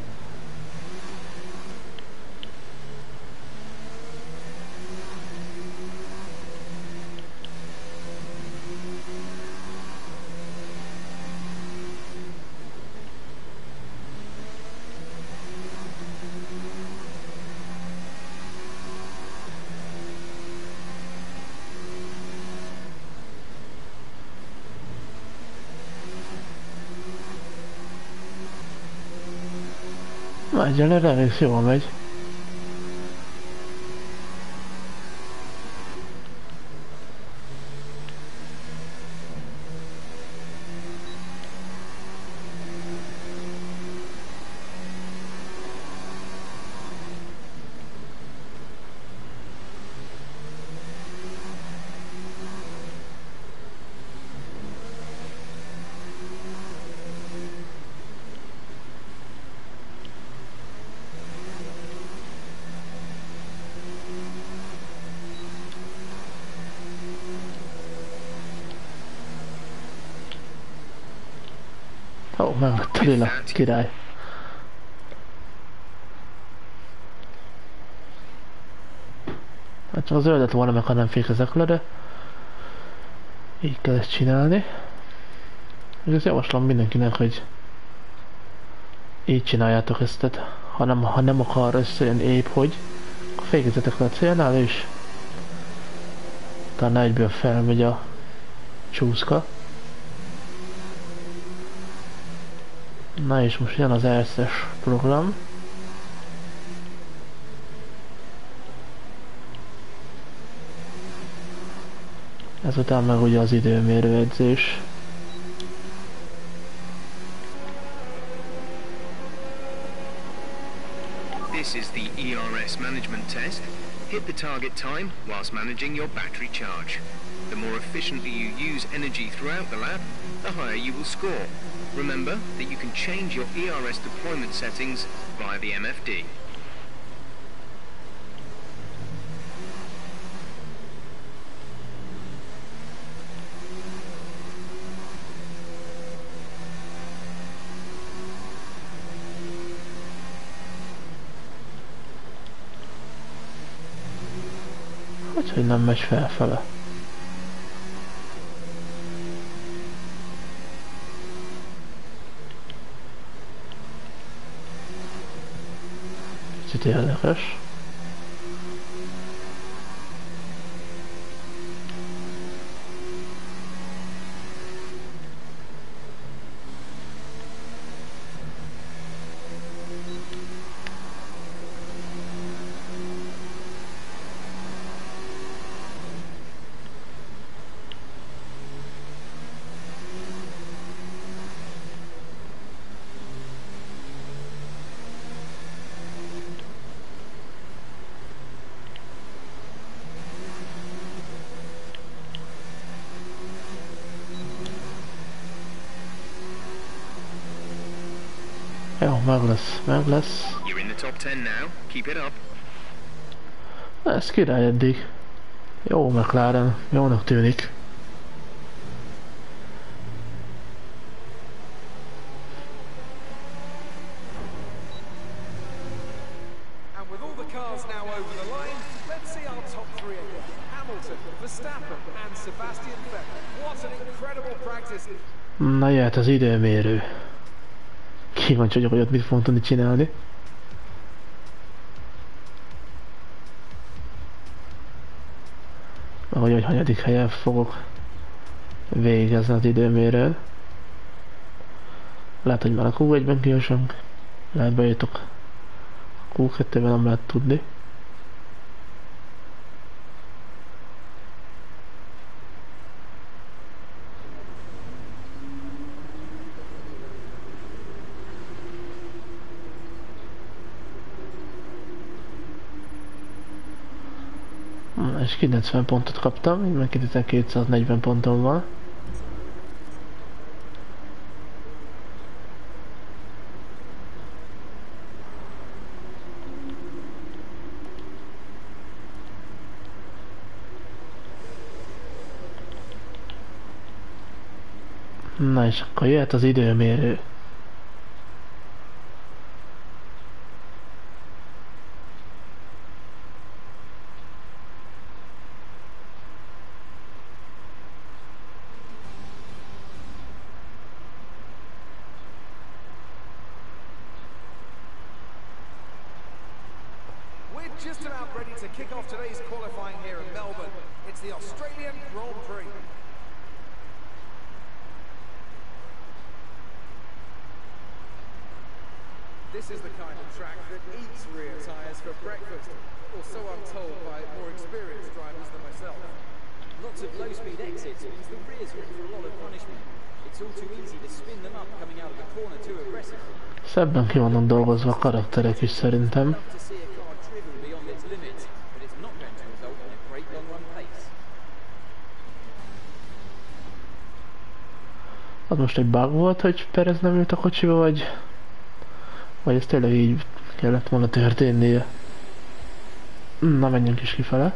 Na, egyelőre egész jól a lila király. Hát csak az zöldet volna meg, ha nem fékezek le, de így kell ezt csinálni. És ezt javaslom mindenkinek, hogy így csináljátok ezt, tehát ha nem, ha nem akar összejön épp hogy, akkor fékezetek le a célnál, és talán egyből felmegy a csúszka. Na és most jön az erszes program. Ezután meg ugye az időmérő edzés. This is the ERS management test. Hit the target time whilst managing your battery charge. The more efficiently you use energy throughout the lap, the higher you will score. Remember that you can change your ERS deployment settings via the MFD. Hogy, hogy nem megy felfele. Kicsit érdekes. Jó, meg lesz, meg lesz. You're in the top 10 now. Keep it up. Ez király eddig. Jó McLaren, jónak tűnik. And with all the cars now over the line, let's see our top three again. Hamilton, Verstappen and Sebastian Vettel. What an incredible practice. Na jöhet az időmérő. Kíváncsi vagyok, hogy ott mit fogunk tudni csinálni. Ahogy, hogy hanyadik helyen fogok végezni az időmérőn. Lehet, hogy már a Q1-ben kiesünk. Lehet bejutok. A Q2-ben nem lehet tudni. Na, És 90 pontot kaptam, így meg 2240 pontom van. Na és akkor jöhet az időmérő. We're just about ready to kick off today's qualifying here in Melbourne. It's the Australian Grand Prix. This is the kind of track that eats rear tyres for breakfast, or so I'm told by more experienced drivers than myself. Lots of low-speed exits means the rears are in for a lot of punishment. It's all too easy to spin them up coming out of the corner too aggressively. Szebben ki vannak dolgozva a karakterek is szerintem. Az most egy bug volt, hogy Perez nem ült a kocsiba, vagy... Vagy ez tényleg így kellett volna történnie. Na, menjünk is kifele.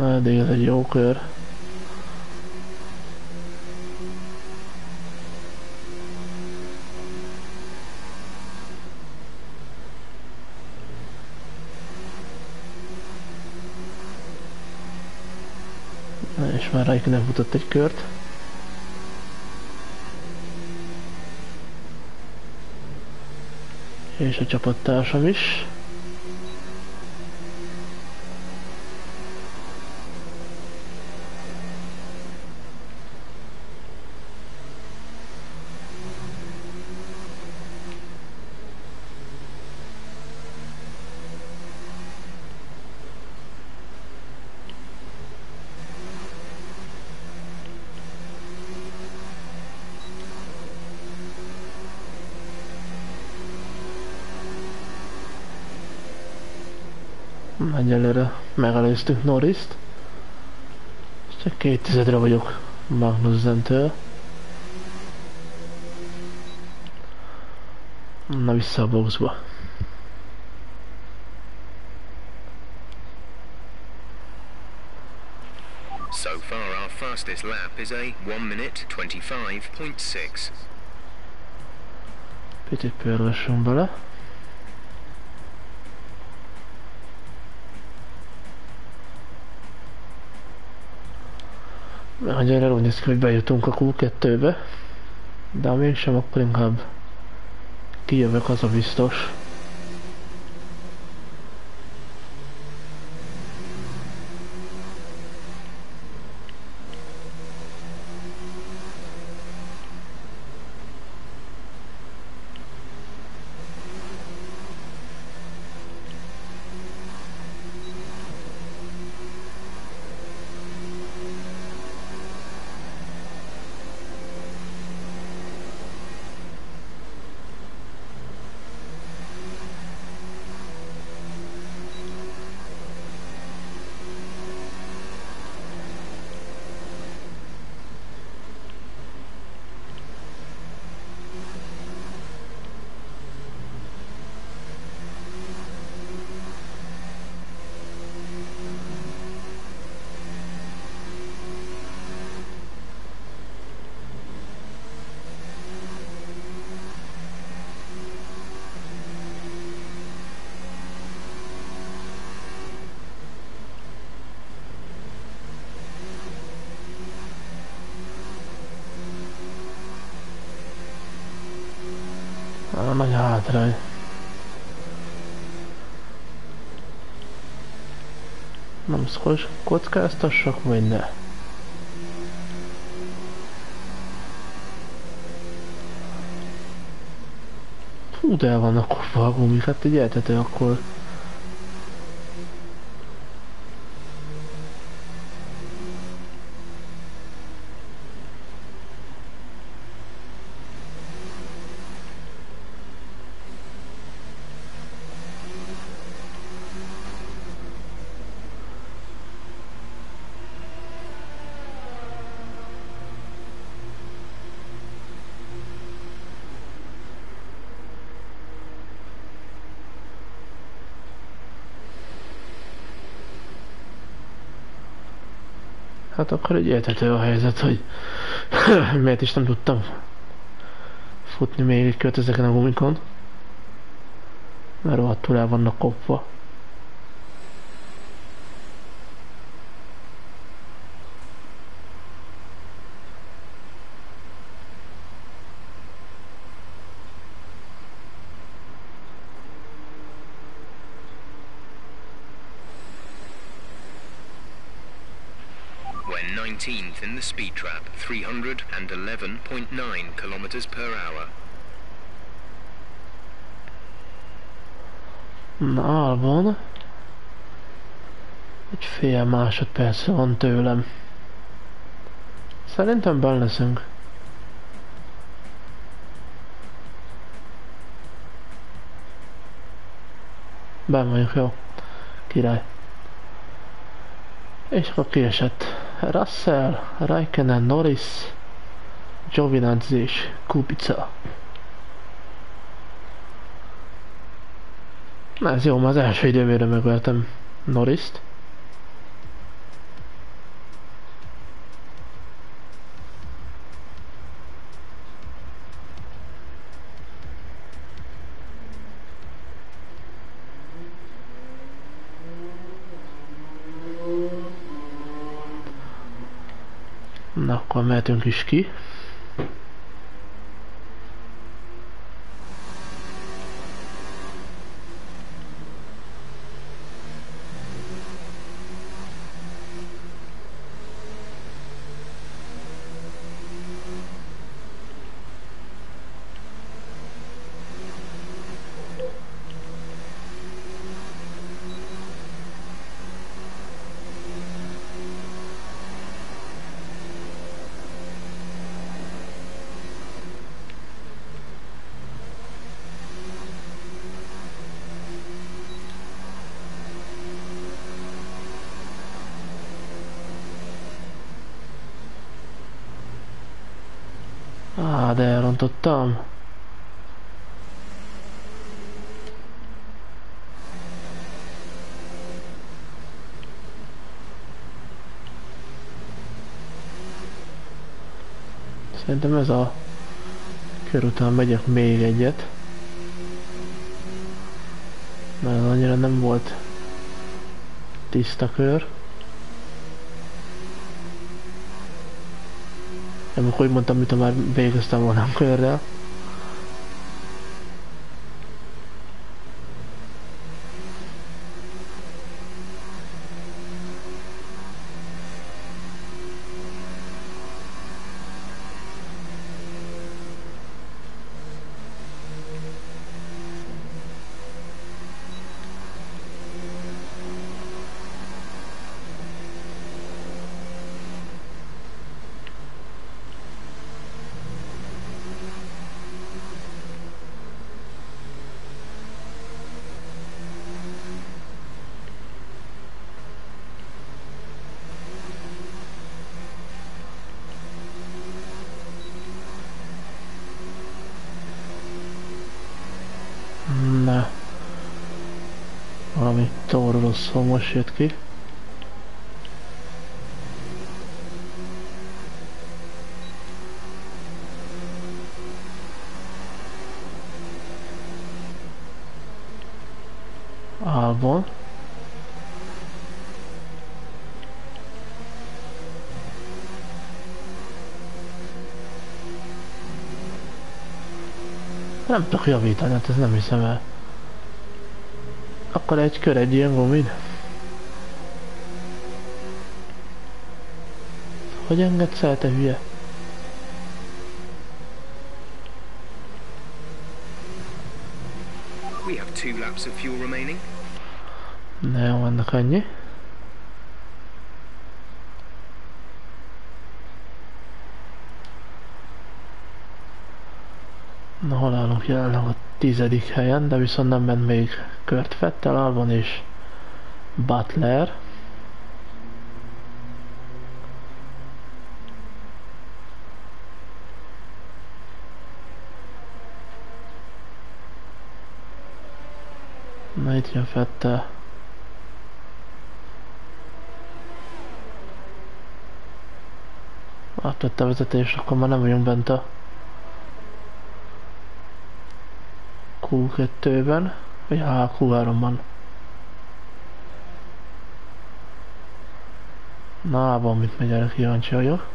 Na, eddig ez egy jó kör. És már Raikkonen futott egy kört. És a csapattársam is. Egyelőre megelőztük Norriszt. Csak két tizedre vagyok Magnussen-től. Na vissza a boxba. So far, our fastest lap is a 1 minute 25.6. Picit pörgessünk bele. Egyelőre úgy néz ki, hogy bejutunk a Q2-be. De ha mégsem, akkor inkább kijövök, az a biztos. A nagy hátrány. Nem szkos kockáztassak, vagy ne? Hú, de el vannak a gumik, hát egy akkor. Hát akkor egy érthető a helyzet, hogy miért is nem tudtam futni még egy kört ezeken a gumikon. Mert rohadtul el vannak kopva. We're 19th in the speed trap, 311.9 kilometers per hour. Na, Albon. Egy fél másodperc van tőlem. Szerintem benn leszünk. Ben vagyok, jó. Király. És akkor kiesett Russell, Raikkonen, Norris, Giovinazzi és Kubica. Na ez jó, már az első időmére megöltem Norriszt. Na, akkor mehetünk is ki. Á, de elrontottam. Szerintem ez a kör után megyek még egyet. Mert az annyira nem volt tiszta kör. Nem, hogy mondtam, mint már végeztem volna a körrel. Ne. Valami tóra rosszul most jött ki. Albon. Nem tudok javítani, hát ez nem hiszem el. Akkor egy kör egy ilyen gumid. Hogy engedsz el, te hülye? We have two laps of fuel remaining. Jó, vannak annyi. Na hol állunk jelenleg a tizedik helyen, de viszont nem ment még Kurt Fettel, Albon és Butler. Na itt jön Fettel. Átvette a vezetés, akkor már nem vagyunk bent a Q2-ben, vagy a Q3-ban. Na, abban mit megy el, kíváncsi vagyok.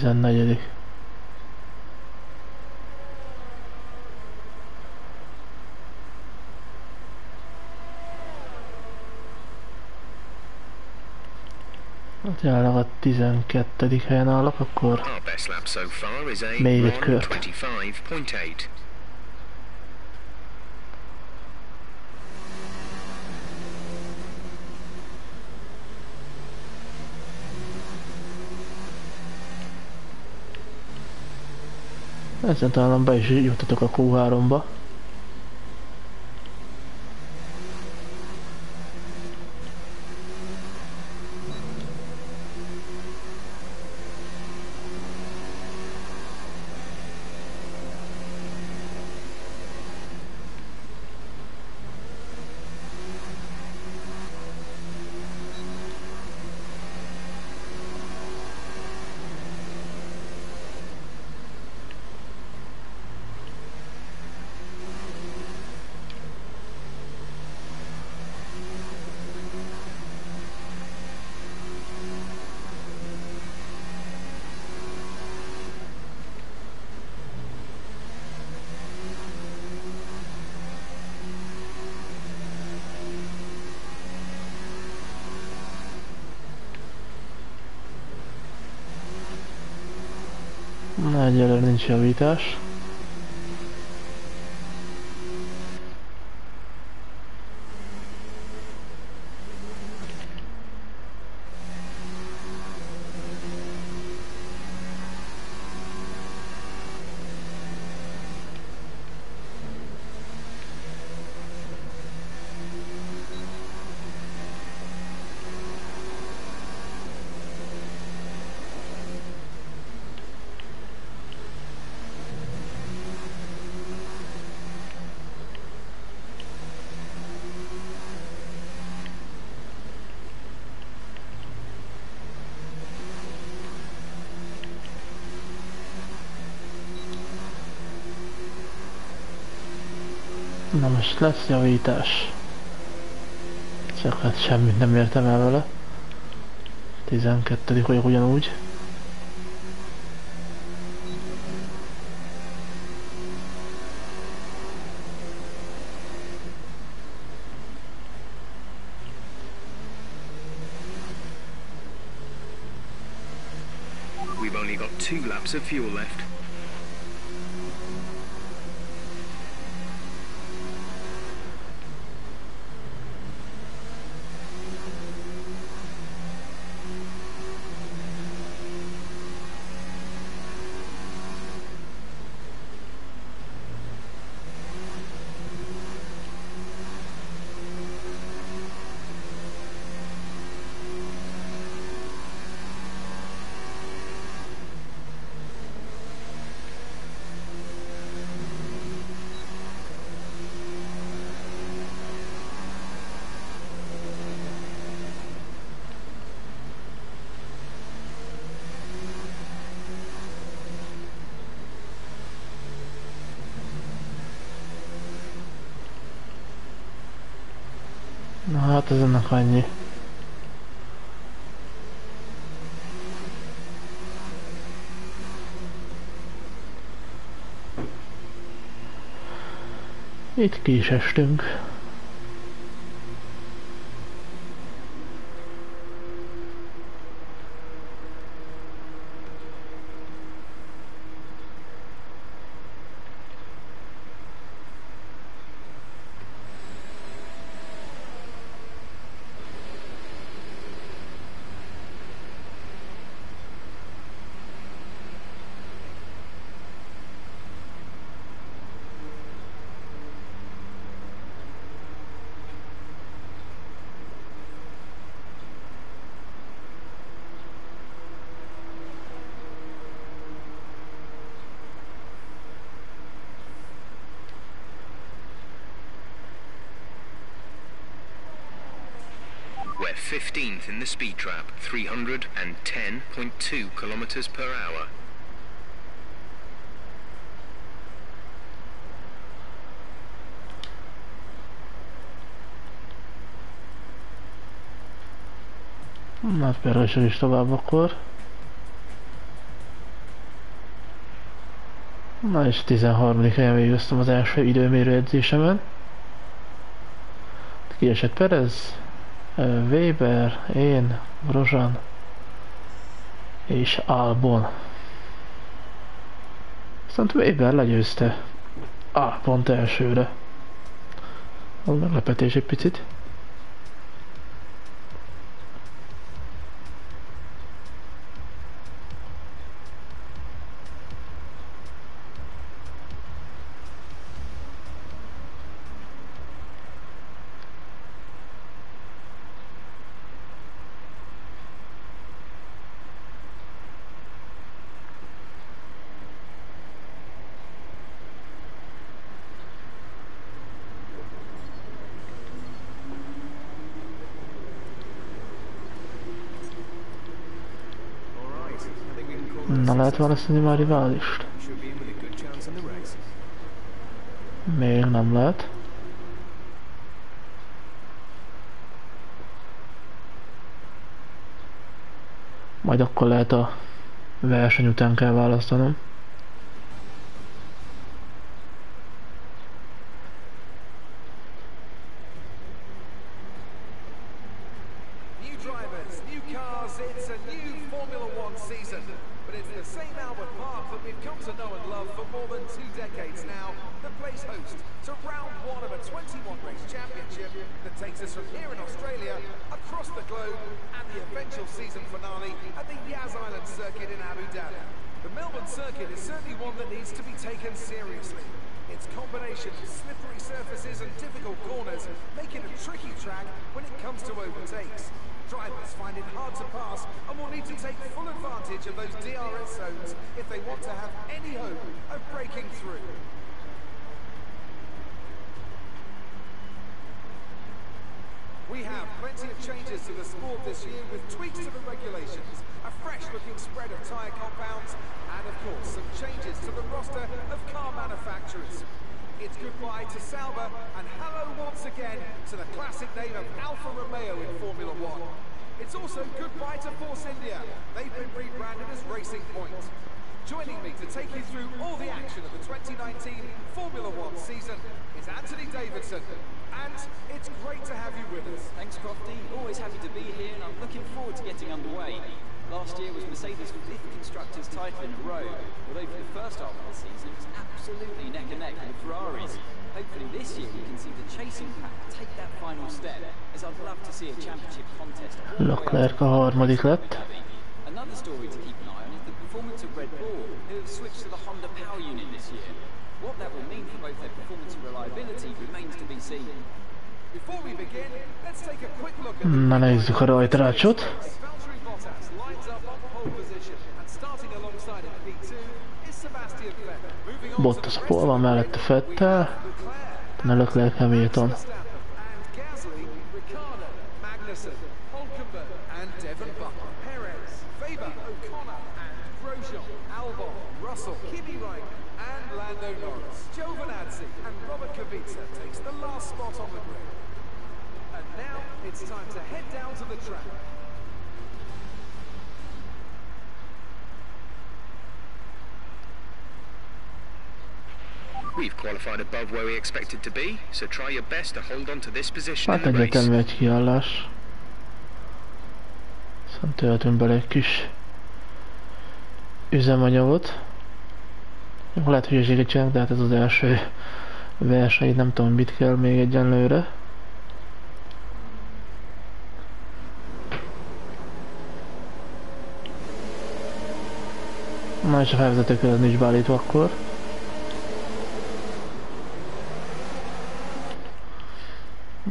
Tizennegyedik. Hát jelenleg a 12. helyen állok, akkor Még egy kört. 125.8. ezzel talán be is juttatok a Q3-ba. Na, egyelőre nincs javítás. Na most lesz javítás. Csak hát semmit nem értem el vele. 12. vagyok ugyanúgy. Of fuel left. Ez ennek annyi. Itt ki is estünk. We're 15th in the speed trap, 310.2 kilometers per hour. Na, perősöl is tovább akkor. Na és 13. helyen végeztem az első időmérő edzésemen. Kiesett Perez, Weber, én, Grozan és Albon. Viszont Weber legyőzte Albont elsőre. Az meglepetés egy picit. Na lehet választani már riválist? Még nem lehet. Majd akkor lehet a verseny után kell választanom. a harmadik lett. Na nézzük a rajtrácsot. Bottas a pol van mellette Fettel, ne Leclerc Hamilton. the track. We've qualified above where we expected to be, so try your best to hold on to this position hát in the race. egy kiállás. Szóval töltünk bele egy kis üzemanyagot. Lehet hülyeséget csinálok, de hát ez az első verseny, nem tudom mit kell még egyenlőre. Na és a felvezetők ellen nincs beállítva akkor.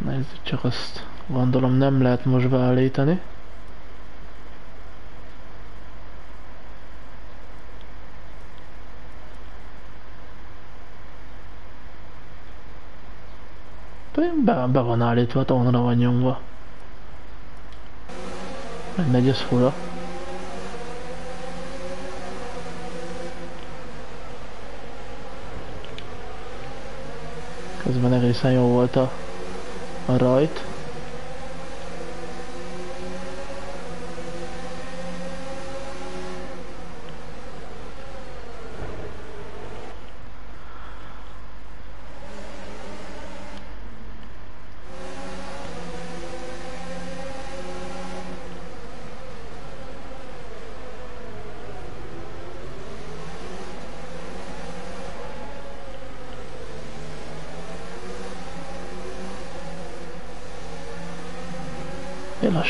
Nézzük csak azt. Gondolom nem lehet most beállítani. Be, be van állítva, tónra van nyomva. Mindegy, ez fura. Közben egészen jó volt a, a rajt.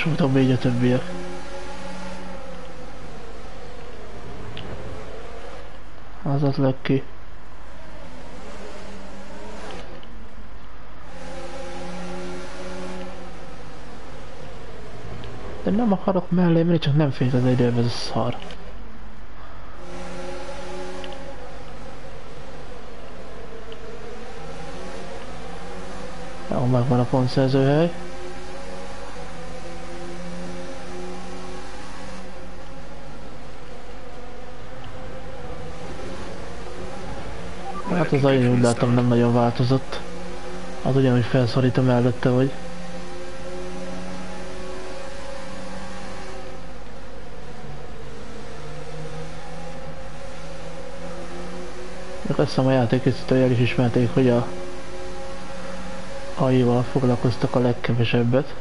voltam még a többiek. Házat leg ki. De nem akarok mellé menni, csak nem félt az időm, ez a szar. Jó, megvan a pontszerzőhely. Hát az aján úgy látom nem nagyon változott. Az ugyanúgy felszorít a mellette vagy. Azt hiszem a játékészítői el is ismerték, hogy a AI-val foglalkoztak a legkevesebbet.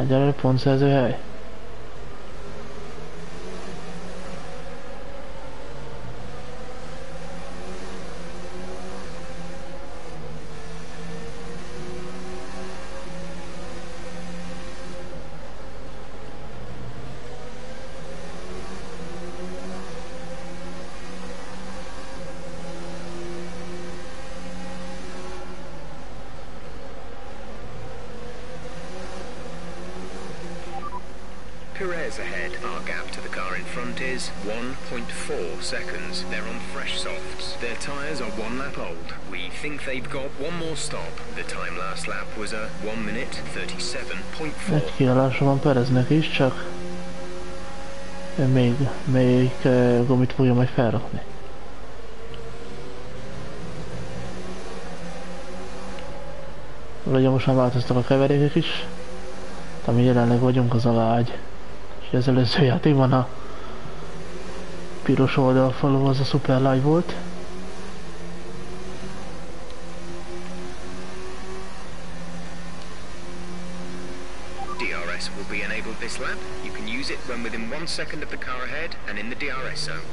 হাজারের পঞ্চাশ হয়। 1.4 seconds. They're on fresh softs. Their tyres are one lap old. We think they've got one more stop. The time last lap was a 1 minute 37.4. Egy kiállása van Pereznek is, csak még melyik uh, gumit fogja majd felrakni. Ugye most már változtak a keverékek is. Ami jelenleg vagyunk az a lágy. És az előző játékban a piros oldalfalú az a szuper lágy volt. DRS will be enabled this lap. You can use it when within one second of the car ahead and in the DRS zone.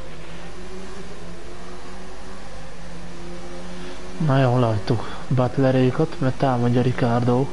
Na jól láttuk Butlerékat, mert támadja Ricardo.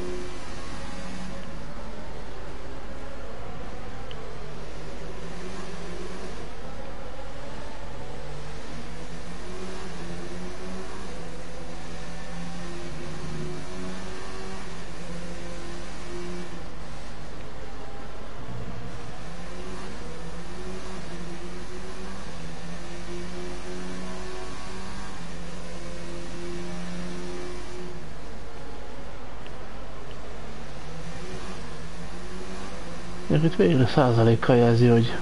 Itt végre százalékkal jelzi, hogy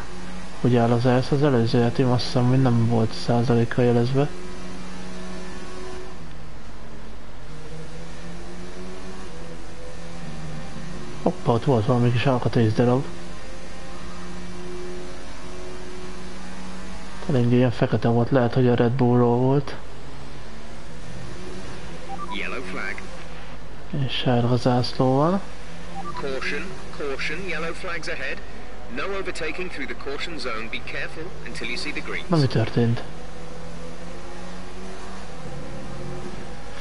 hogy áll az elsz. Az előző játék azt hiszem, hogy nem volt százalékkal jelezve. Hoppa, ott volt valami kis alkatrész darab. Talán ilyen fekete volt, lehet, hogy a Red Bullról volt. Yellow flag. És sárga zászló van. Caution, caution, yellow flags ahead. No overtaking through the caution zone. Be careful until you see the greens. Na mi történt?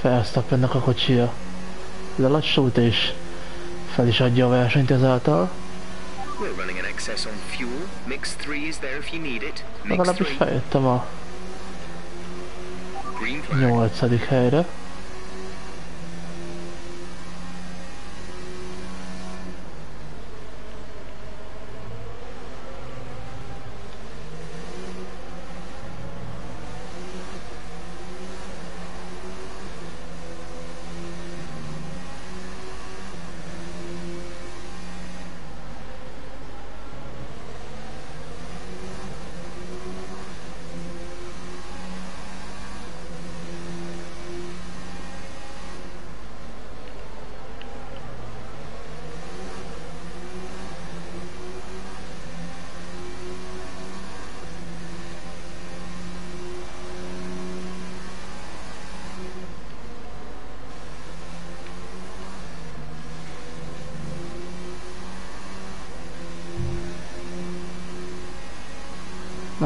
Verstappennek a kocsia. Lelassult és fel is adja a versenyt ezáltal. We're running an excess on fuel. Mix 3 is there if you need it. Mix Legalábbis 3. feljöttem a Green flag. nyolcadik helyre.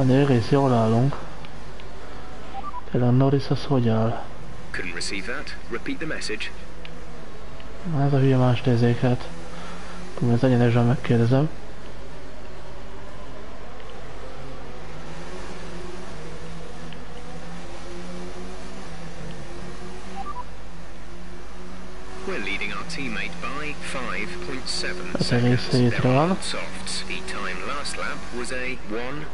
Na de egész jól állunk. Tényleg Norris az hogy áll? Couldn't receive that. Repeat the message. Ez a hülye más nézéket. Ezt egyenesen megkérdezem. We're leading our teammate by 5.7 Ez egész seconds. on van. softs. The time last lap was a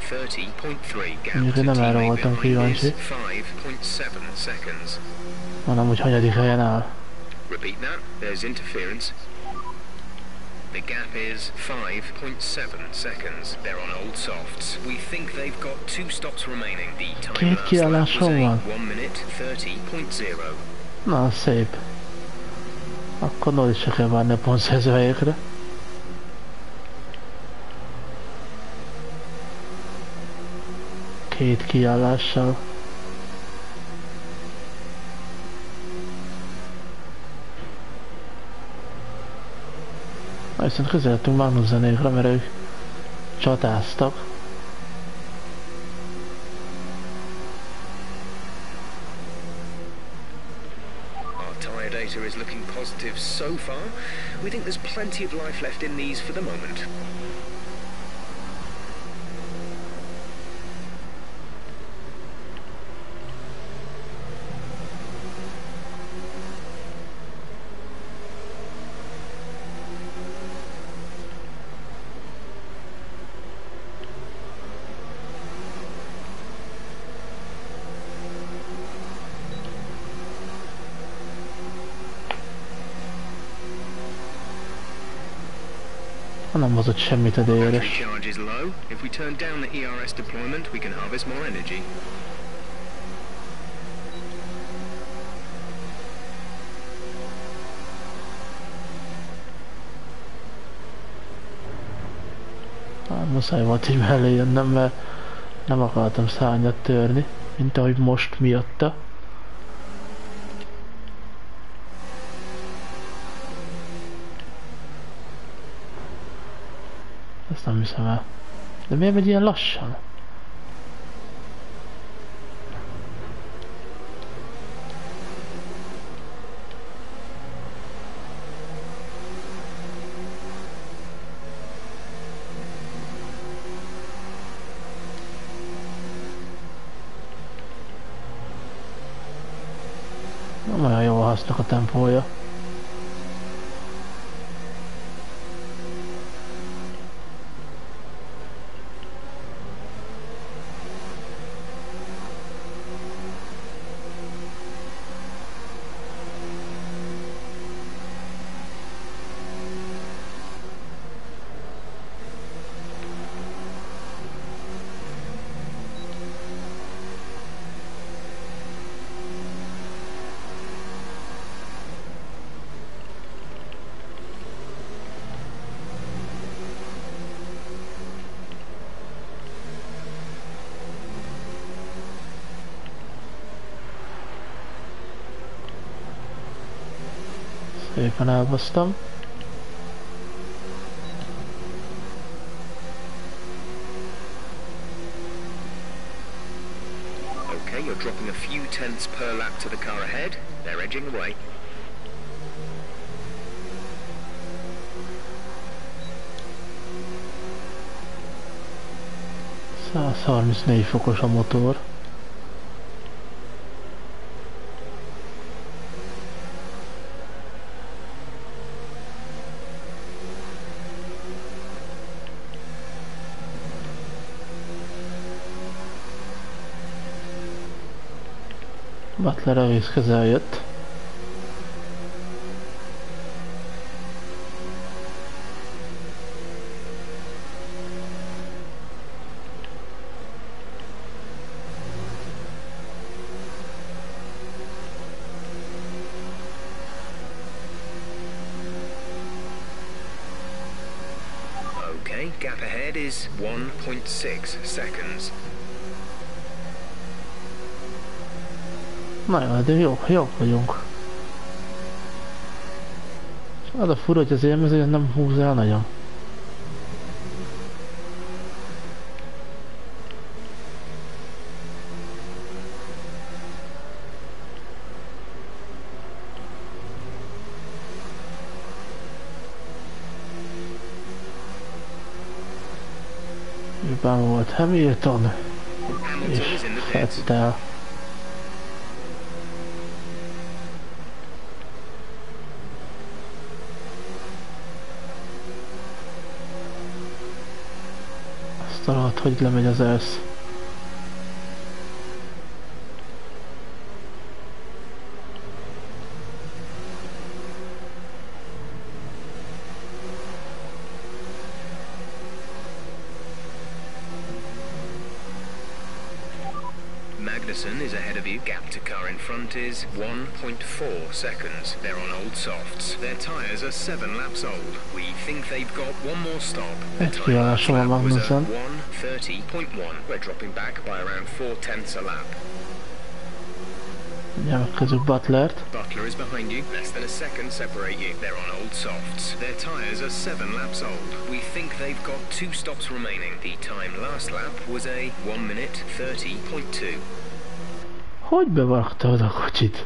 1.30.3 gap Mondjuk to én nem erre voltam kíváncsi. is 5.7 seconds. Hanem, hogy hanyadik helyen áll. Repeat that. There's interference. The gap is 5.7 seconds. They're on old softs. We think they've got two stops remaining. The time last lap was kiállásom a van. 1 minute 30.0. Na, szép. Akkor Norris se kell várni a pontszerző Két kiállással. Viszont közeledtünk Magnuszenékre, mert ők csatáztak. Data is looking positive so far. We think there's plenty of life left in these for the moment. Hozott semmit a DRS. charge is low. If we turn down the ERS deployment, we can harvest more energy. Hát, muszáj volt így mellé jönnöm, mert nem akartam szárnyat törni, mint ahogy most miatta. Ezt nem hiszem el. De miért megy ilyen lassan? Nem olyan jó a hasznak a tempója. Szépen elbasztam. Okay, you're dropping a few tenths per lap to the car ahead. They're edging away. 134 fokos a motor. Egész közel jött. Okay, gap ahead is 1.6 seconds. Na jó, de jó, jó vagyunk. És az a fura, hogy az élmező nem húz el nagyon. Őben volt Hamilton és. Fettel. Alatt, hogy lemegy az elsz. Magnussen is ahead of you. Gap to car in front is 1.4 seconds. They're on old softs. Their tyres are seven laps old. We think they've got one more stop. The Egy time last kiállásom a lap was a Magnussen. 1.30.1. We're dropping back by around four tenths a lap. Megkezdjük Butlert. Butler is behind you. Less than a second separate you. They're on old softs. Their tyres are seven laps old. We think they've got two stops remaining. The time last lap was a 1 minute 30.2. Hogy bevarakta oda a kocsit?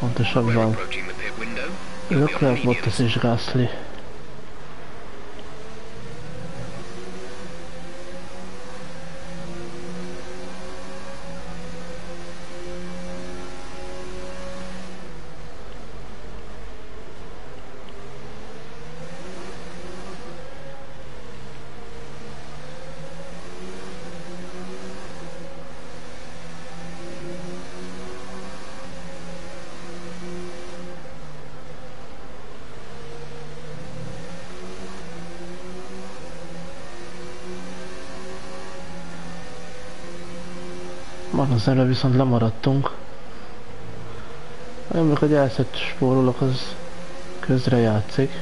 on the Leclerc, Bottas és Gasly. Magnusenről viszont lemaradtunk. Amikor hogy elszett spórolok, az közre játszik.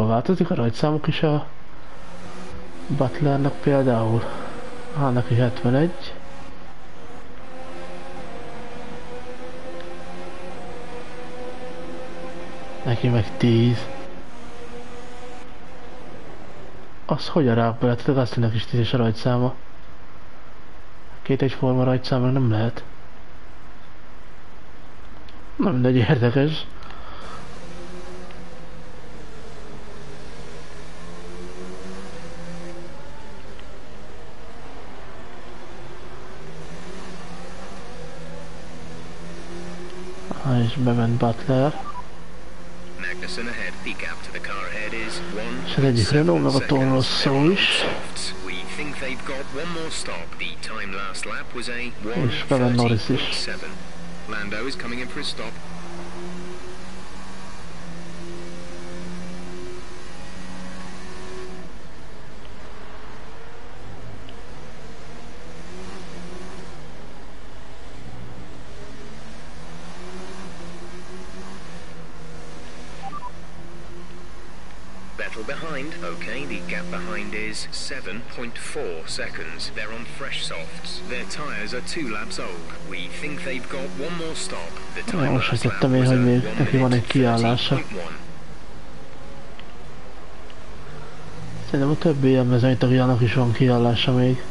Ilyenkor változik a rajtszámok is a Butlernek például. Á, neki 71. Neki meg 10. Az hogy a rákba lehet, hogy Gaslynek is 10 a rajtszáma. Két egyforma rajtszám meg nem lehet. Na mindegy, érdekes. Ah, és bement Butler. Magnussen ahead. The gap to the car ahead is one. És az egyik Renault meg a Tornos szó is. Softs. We think they've got one more stop. The time last lap was a És bement Norris is. 1:30.7. Lando is coming in for a stop. Vettel behind. Okay, the gap behind is 7.4 seconds. They're on fresh softs. Their tyres are two laps old. We think they've got one more stop. The time most sejtettem én, a hogy még 1 neki van egy kiállása. 30.1. Szerintem a többi ilyen mezőnytagjának is van kiállása még.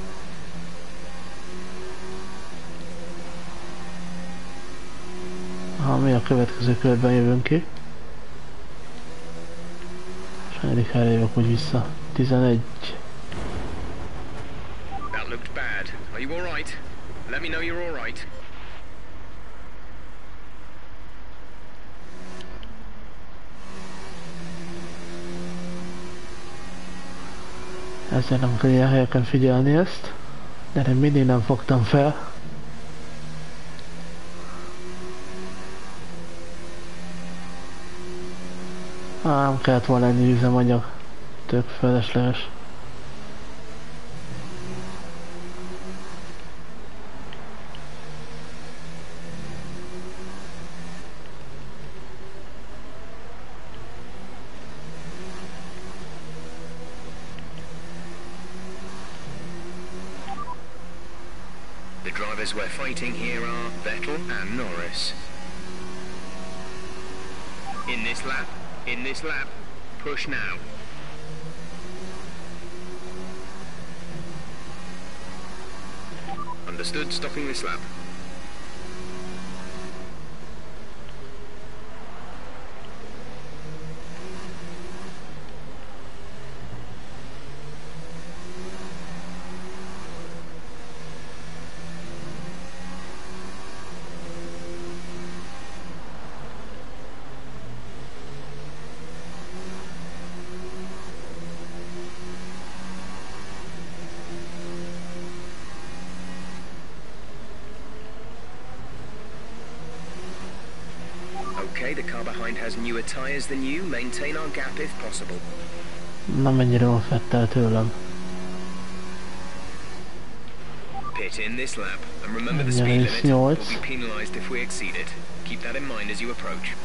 Ha mi a következő körben jövünk ki. És negyedik helyre jövök úgy vissza. 11. That looked bad. Are you alright? Let me know you're alright. Ezért nem kell ilyen helyeken figyelni ezt. De én mindig nem fogtam fel. Á, nem kellett volna ennyi üzemanyag. Tök felesleges. The drivers we're fighting here are Vettel and Norris. In this lap, in this lap, push now. Understood, stopping this lap. Okay, the car behind has newer tyres than you. Maintain our gap if possible. Na mennyire van Fettel tőlem. Pit in this lap, and remember the speed limit. We'll be penalised if we exceed it. Keep that in mind as you approach.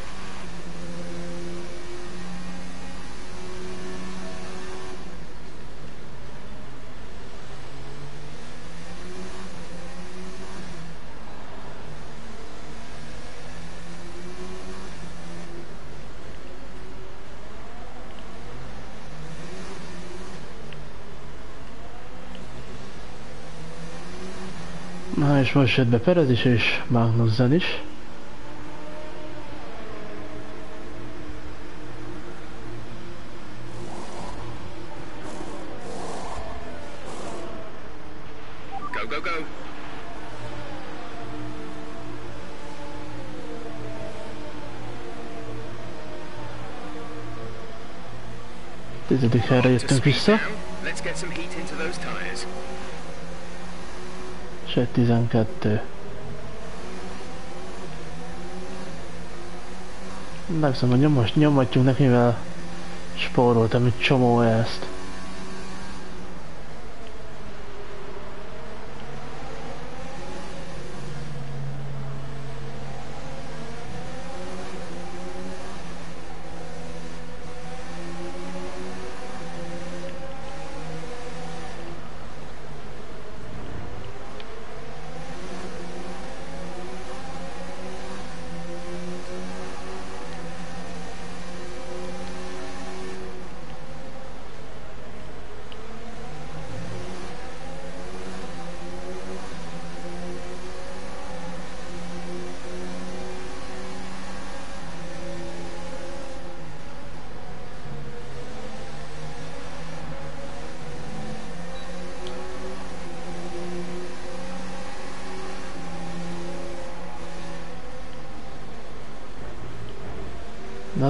Na és most jött be Perez is és Magnussen is. Go, go, go. Tizedik helyre jöttünk vissza. Let's get some heat into those tyres. Egy 12. Megszom, hogy nyomos, nyomatjuk neki, mivel spóroltam egy csomó ezt.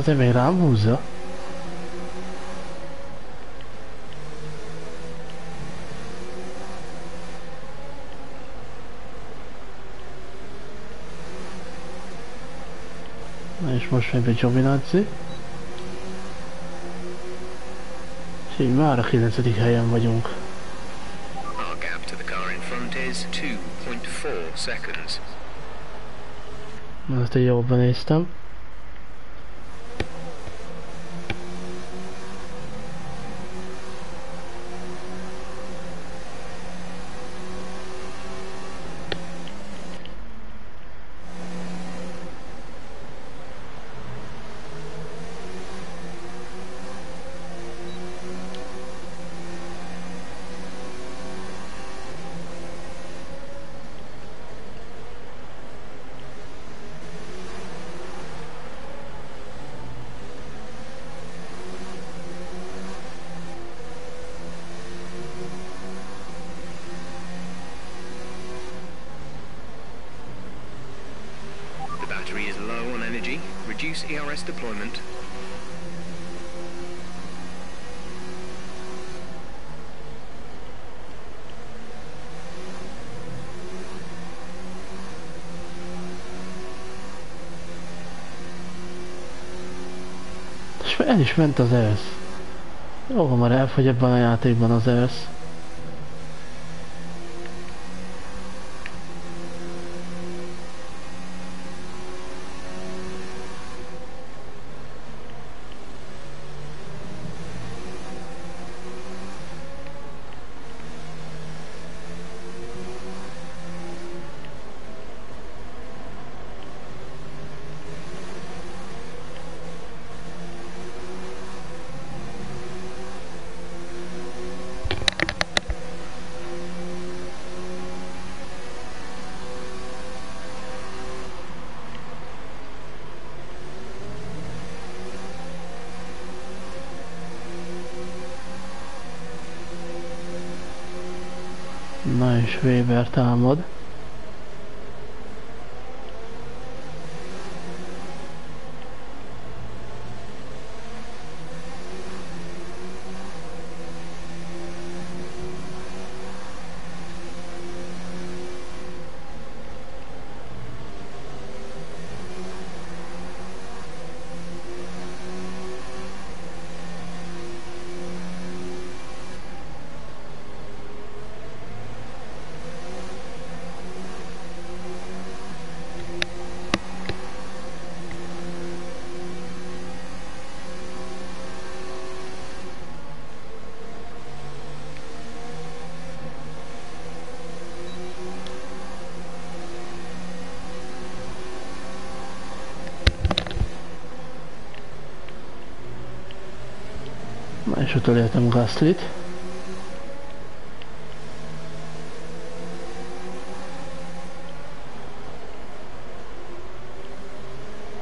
Még rám húzza. Na és most megy be Giovinazzi. És így már a 9. helyen vagyunk. Our gap to the car in front is 2.4 seconds. Na, Ezt így jobban néztem. The battery is low on energy. Reduce ERS deployment. El is ment az ERS. Jó, ha már elfogy ebben a játékban az ERS. Weber támad. Na és utolértem Gaslit.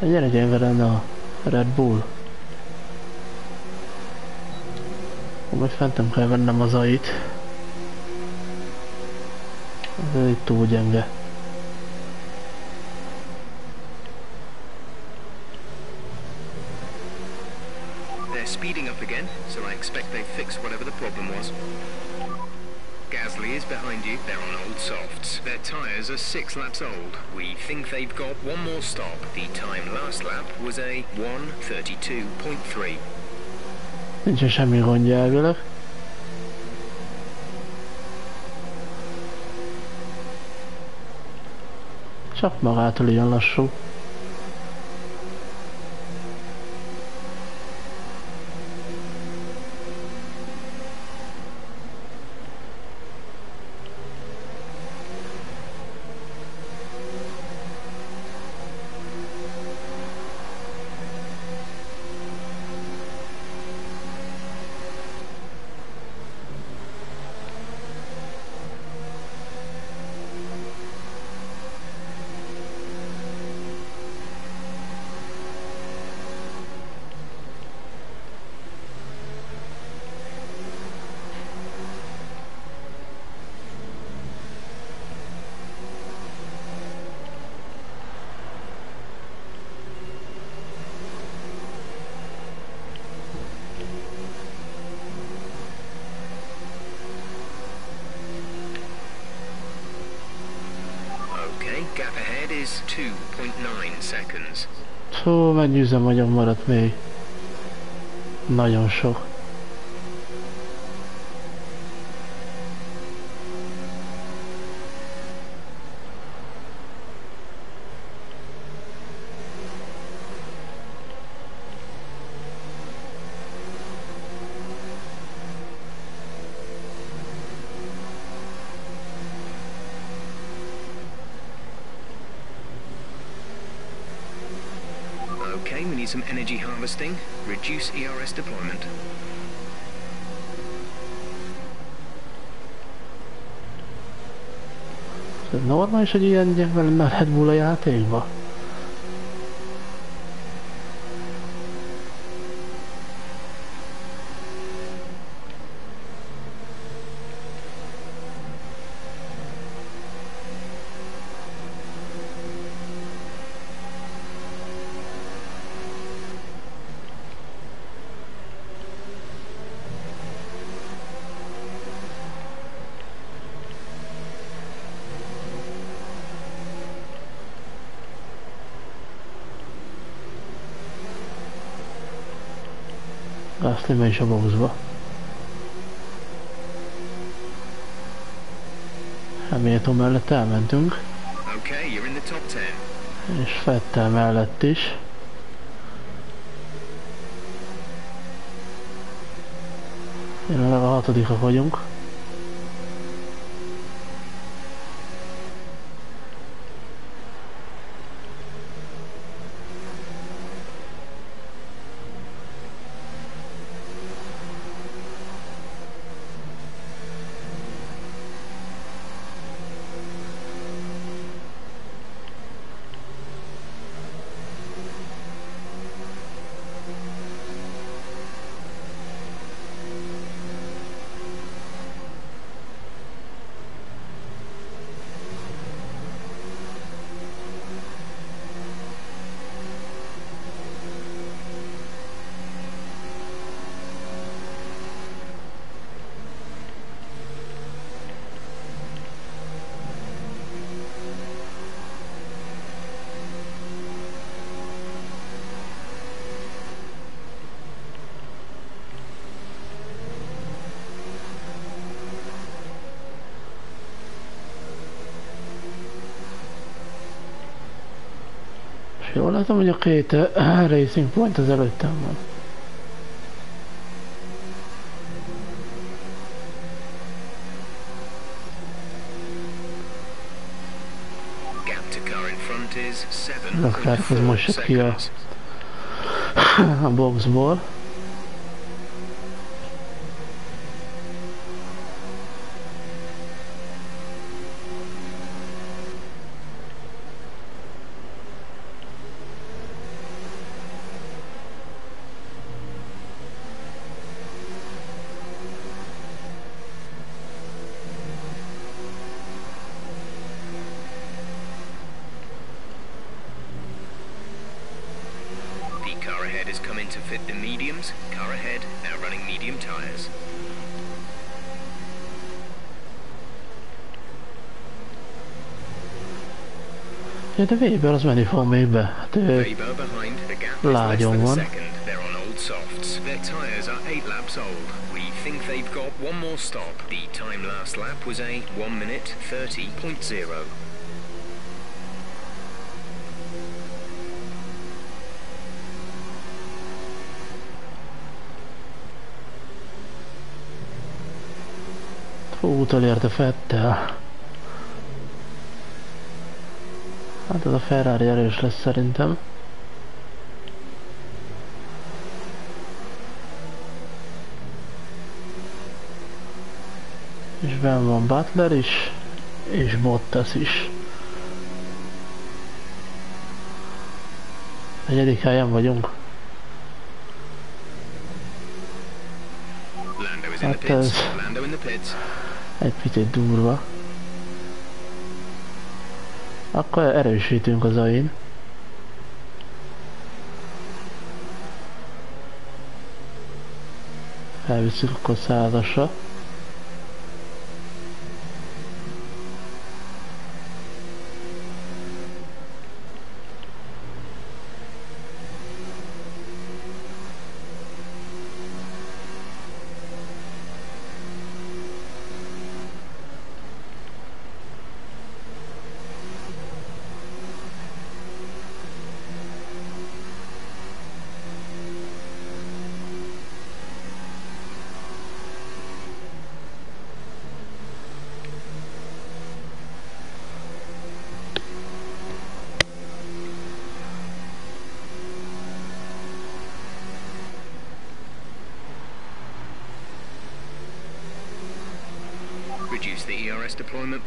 Gyere, gyere velem a Red Bull. Majd fentem kell vennem az ait. Ez itt túl gyenge. Six laps old. We think they've got one more stop. The time last lap was a 132.3. Nincsen semmi gondja elvileg. Csak magától ilyen lassú. Okay, gap ahead is 2.9 seconds. Szó, mennyi üzemanyag maradt még? Nagyon sok. Okay, we need some energy harvesting. Reduce ERS deployment. Ez normális, hogy ilyen a Red Bull a játékba? Gasly megy is a boxba. Hamilton mellett elmentünk, Okay, you're in the top 10. és Fettel mellett is. Jelenleg a hatodikak vagyunk. Jól látom, hogy a két uh, Racing Point az előttem van. Gap to car de Weber az menni fog még be. Hát ő lágyon van. think they've got one more stop. The time last lap was a 1 minute 30.0. Hú, utolérte Fettel. Hát ez a Ferrari erős lesz szerintem. És benn van Butler is, és Bottas is. Negyedik helyen vagyunk. Hát ez egy picit durva. Akkor erősítünk az ain. Elviszük akkor százasra.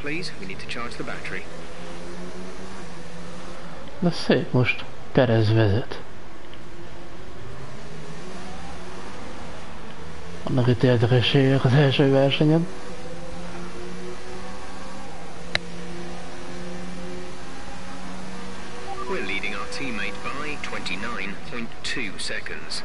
Please. We need to charge the battery. De szép most. Perez vezet. Vannak itt érdekességek az első versenyen. We're leading our teammate by 29.2 seconds.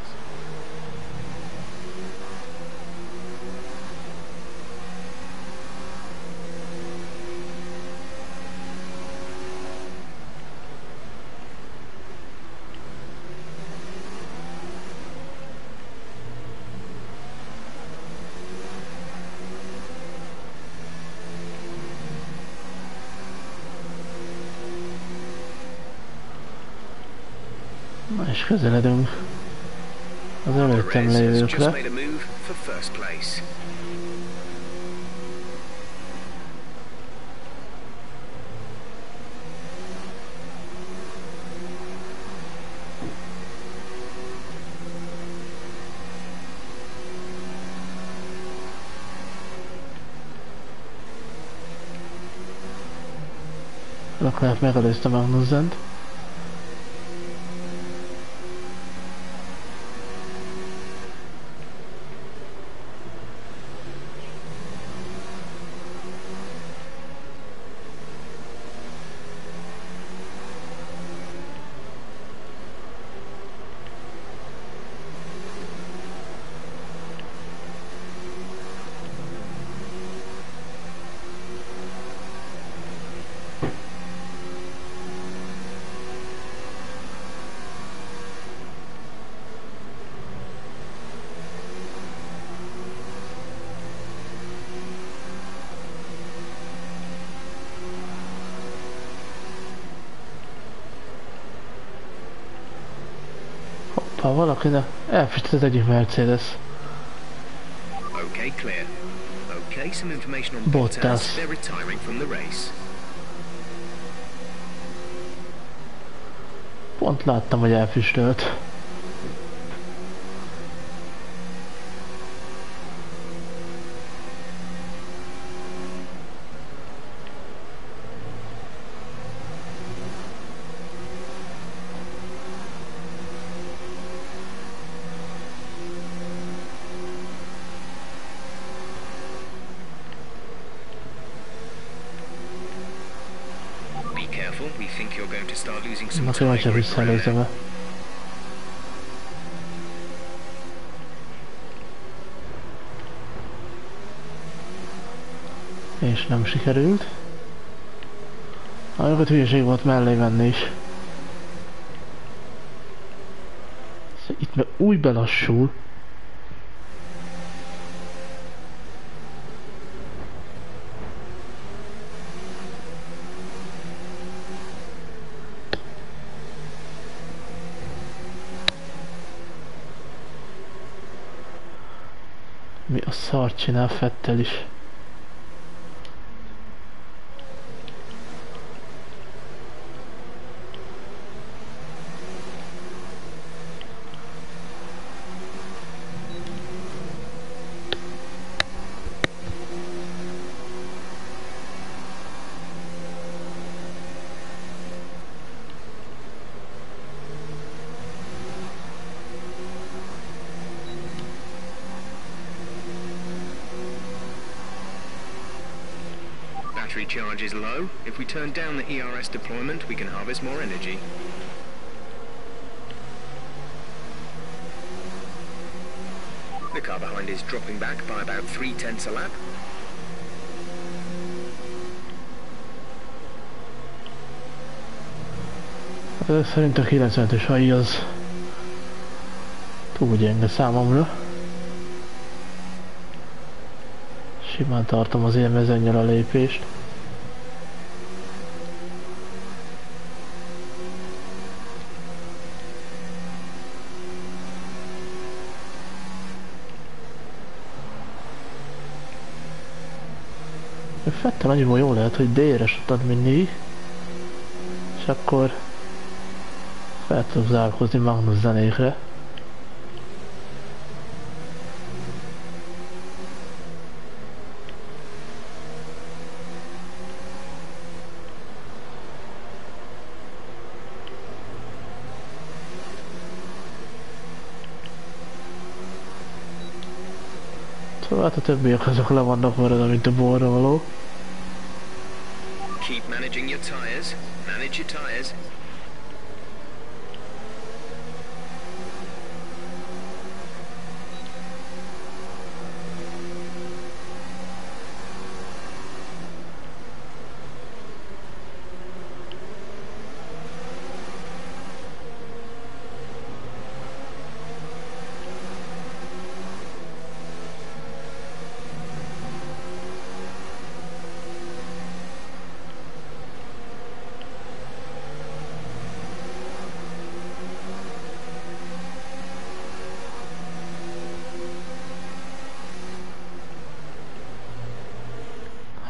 Na és közeledünk az előttem lévőkre. made a move for first place. Leclerc megelőzte Magnussent. Hoppá, valakinek elfüstött az egyik Mercedes. Okay, clear. Okay, some information on. Bottas. They're retiring from the race. Pont láttam, hogy elfüstölt. Be careful, we think you're going to start kíváncsi, hogy visszaelőzem-e. És nem sikerült. Amikor hülyeség volt mellé menni is. Itt meg úgy belassul. Mi a szart csinál Fettel is? Battery low. If we turn down the ERS deployment, we can harvest more energy. The car behind is dropping back by about three tenths a lap. Ö, Szerint a 95-ös AI az túl gyenge számomra. Simán tartom az élmezőnnyel a lépést. Fette nagyon jó lehet, hogy D-re mindig. És akkor fel tudok zárkózni Magnus zenékre. Szóval hát a többiek azok le vannak maradva, mint a borra való. Managing your tyres. Manage your tyres.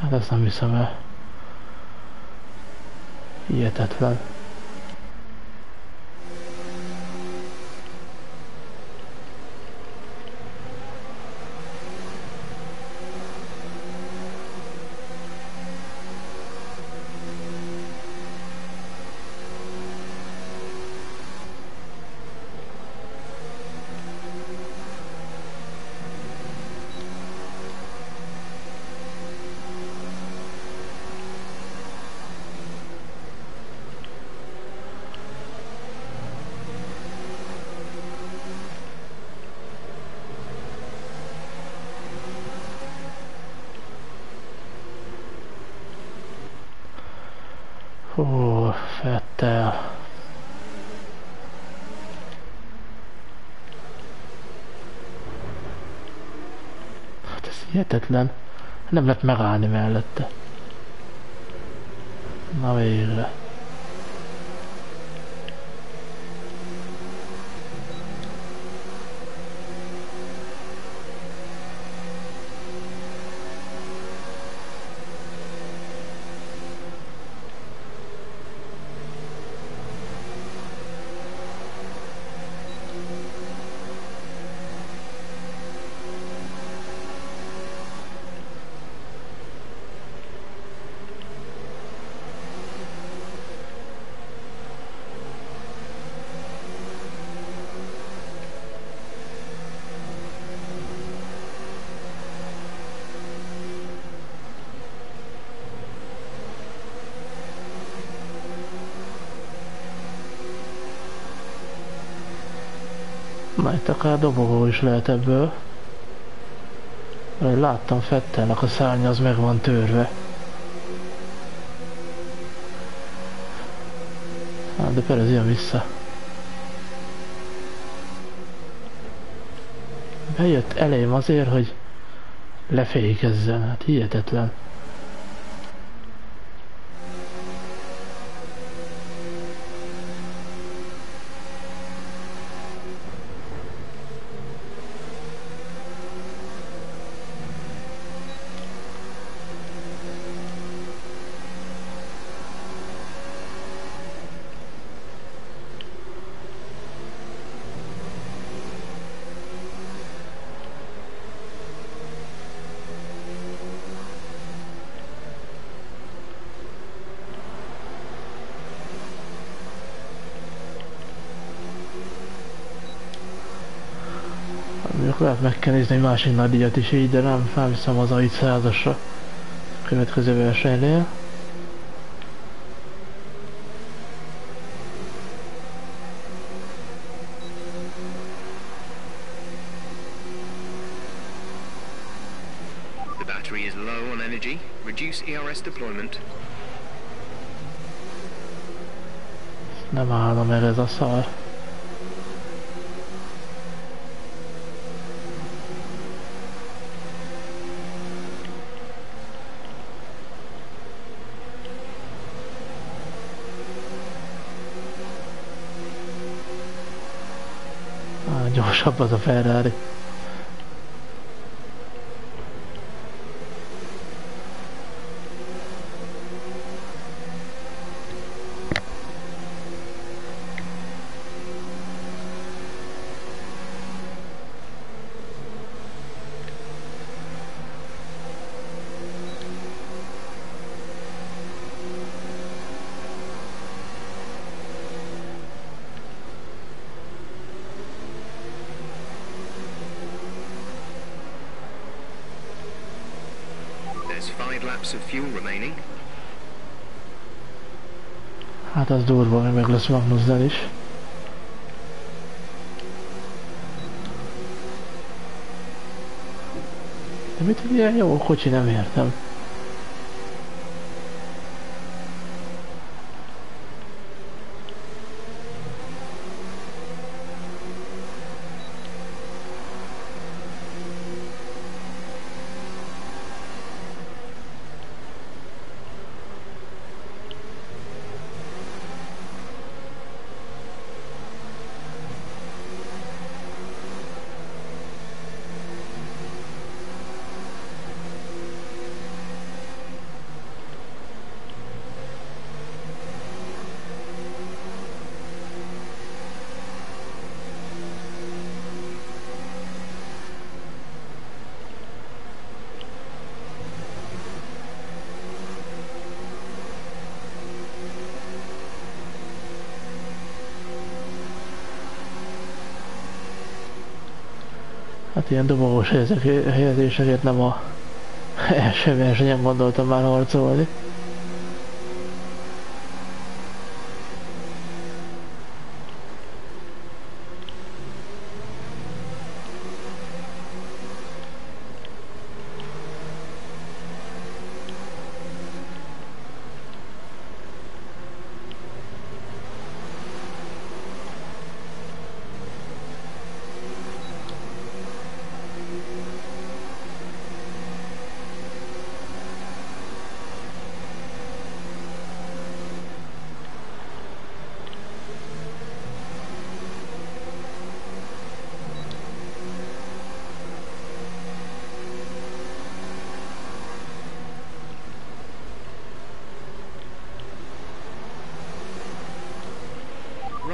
Hát ezt nem hiszem el. Hihetetlen. Hú, Fettel. Hát ez hihetetlen. Nem lehet megállni mellette. Na végre. Na itt akár dobogó is lehet ebből. Ahogy láttam Fettelnek a szárnya az meg van törve. Hát de Perez jön vissza. Bejött elém azért, hogy lefékezzen, hát hihetetlen. Mondjuk lehet meg kell nézni egy másik nagy díjat is így, de nem felviszem az AI százasra következő versenynél. The battery is low on energy. Reduce ERS deployment. Nem állom el ez a szar. Á, gyorsabb az a Ferrari. There's laps of fuel remaining. Hát az durva, hogy meg lesz Magnussen is. De mit egy ilyen jó kocsi, nem értem. Hát ilyen dobogós helyezésekért nem a első versenyen gondoltam már harcolni.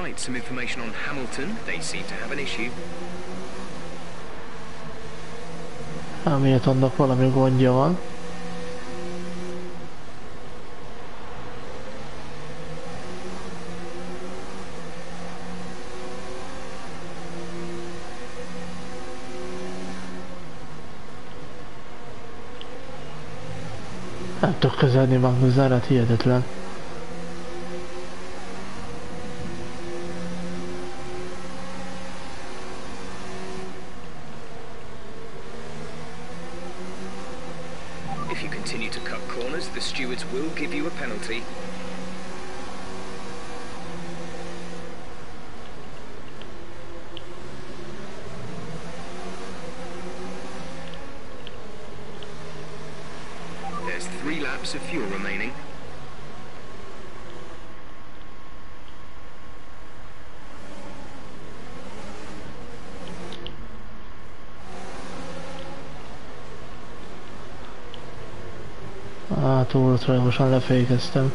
Right, some information on Hamilton. They seem to have an issue. Hamiltonnak valami gondja van. Nem tudok közelni Magnussenre, hát hihetetlen. will give you a penalty. There's three laps of fuel remaining. Folyamatosan lefékeztem.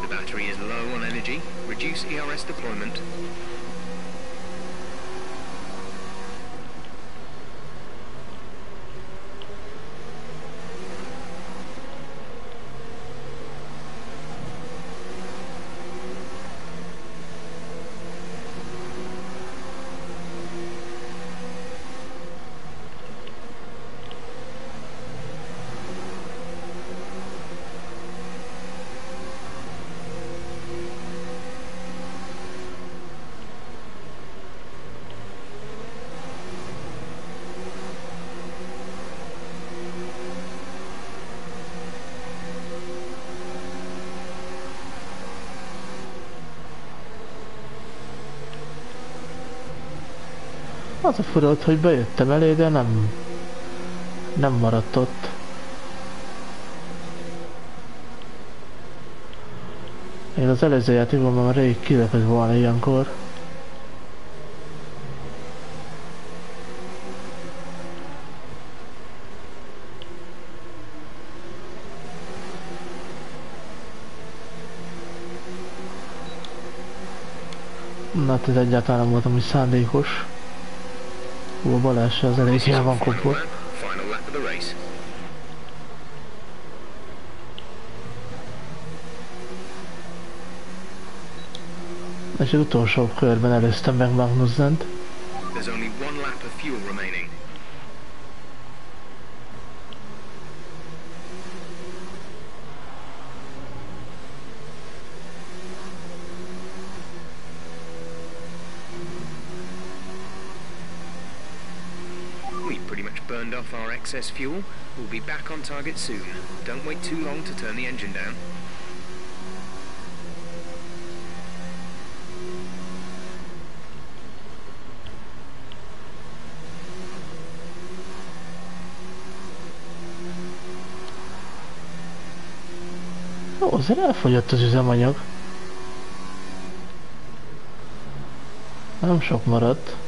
The battery is low on energy. Reduce ERS deployment. Az a fura hogy bejöttem elé, de nem... Nem maradt ott. Én az előző játékban már rég kilökött volna ilyenkor. Na, hát ez egyáltalán nem volt ami szándékos. Hú, a Balázs az elég el van kopva. És az utolsó körben előztem meg Magnussent. There's only one lap of fuel remaining. Excess fuel. We'll be back on target soon. Don't wait too long to turn the engine down. Oh, Jó, azért elfogyott az üzemanyag. Nem sok maradt.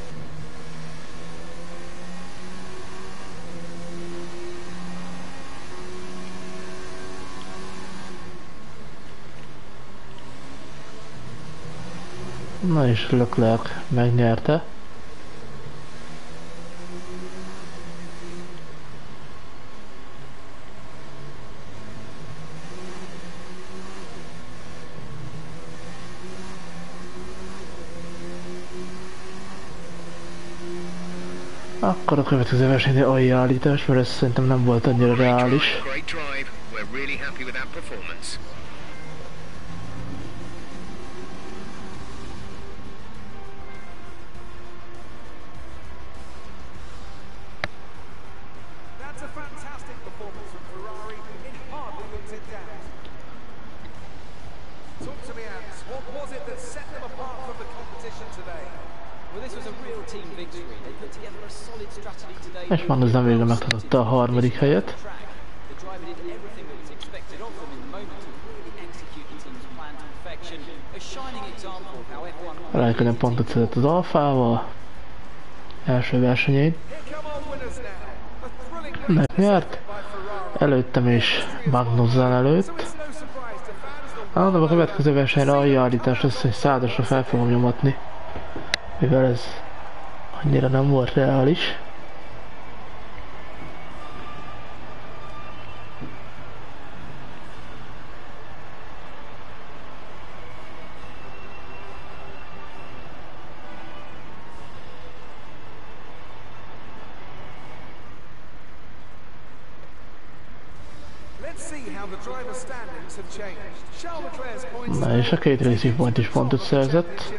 Na és Leclerc megnyerte. Akkor a következő versenyre aljállítás, mert ez szerintem nem volt annyira reális. A shining example of how F1 Raikkonen pontot szedett az Alfával. Első versenyén. Megnyert. Előttem is Magnussen előtt. Mondom, a következő versenyre aljállítás lesz, hogy százasra fel fogom nyomatni. Mivel ez annyira nem volt reális. két Racing pont is pontot szerzett.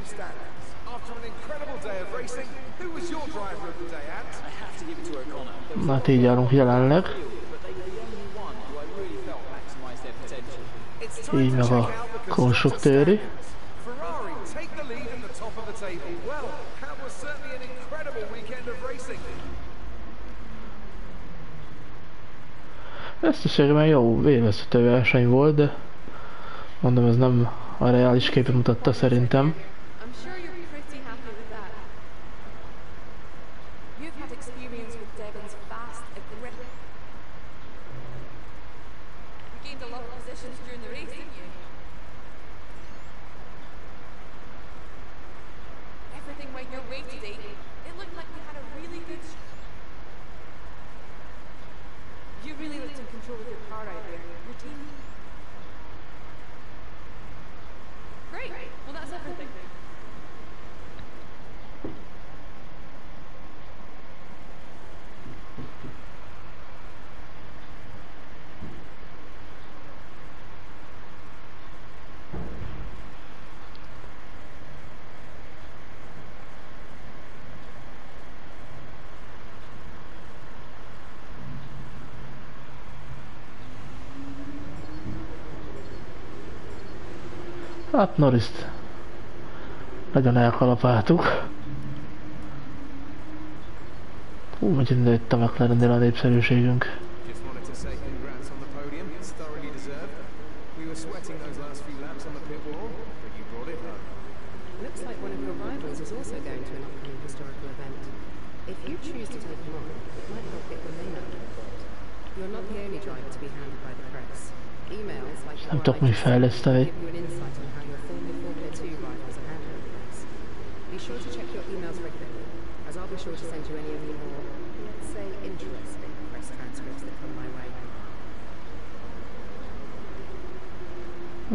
Hát így járunk jelenleg. Így meg a konstruktőri. Összességében jó, élvezhető verseny volt, de mondom ez nem a reális képet mutatta szerintem. Hát Norriszt. Nagyon elkalapáltuk. Hú, megint nőtt a McLarennél a népszerűségünk. Nem tudok mi fejleszteni.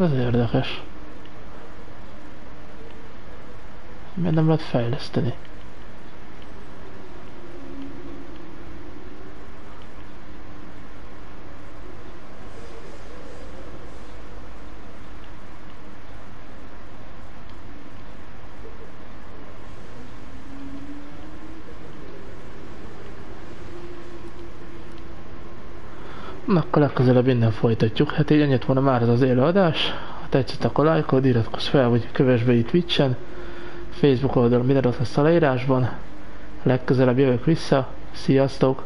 Ez érdekes. Miért nem lehet fejleszteni? Na, akkor legközelebb innen folytatjuk. Hát így ennyit volna már ez az élőadás. Ha tetszett, akkor lájkod, iratkozz fel, vagy kövess be itt Twitch-en. Facebook oldalon minden ott lesz a leírásban. Legközelebb jövök vissza. Sziasztok!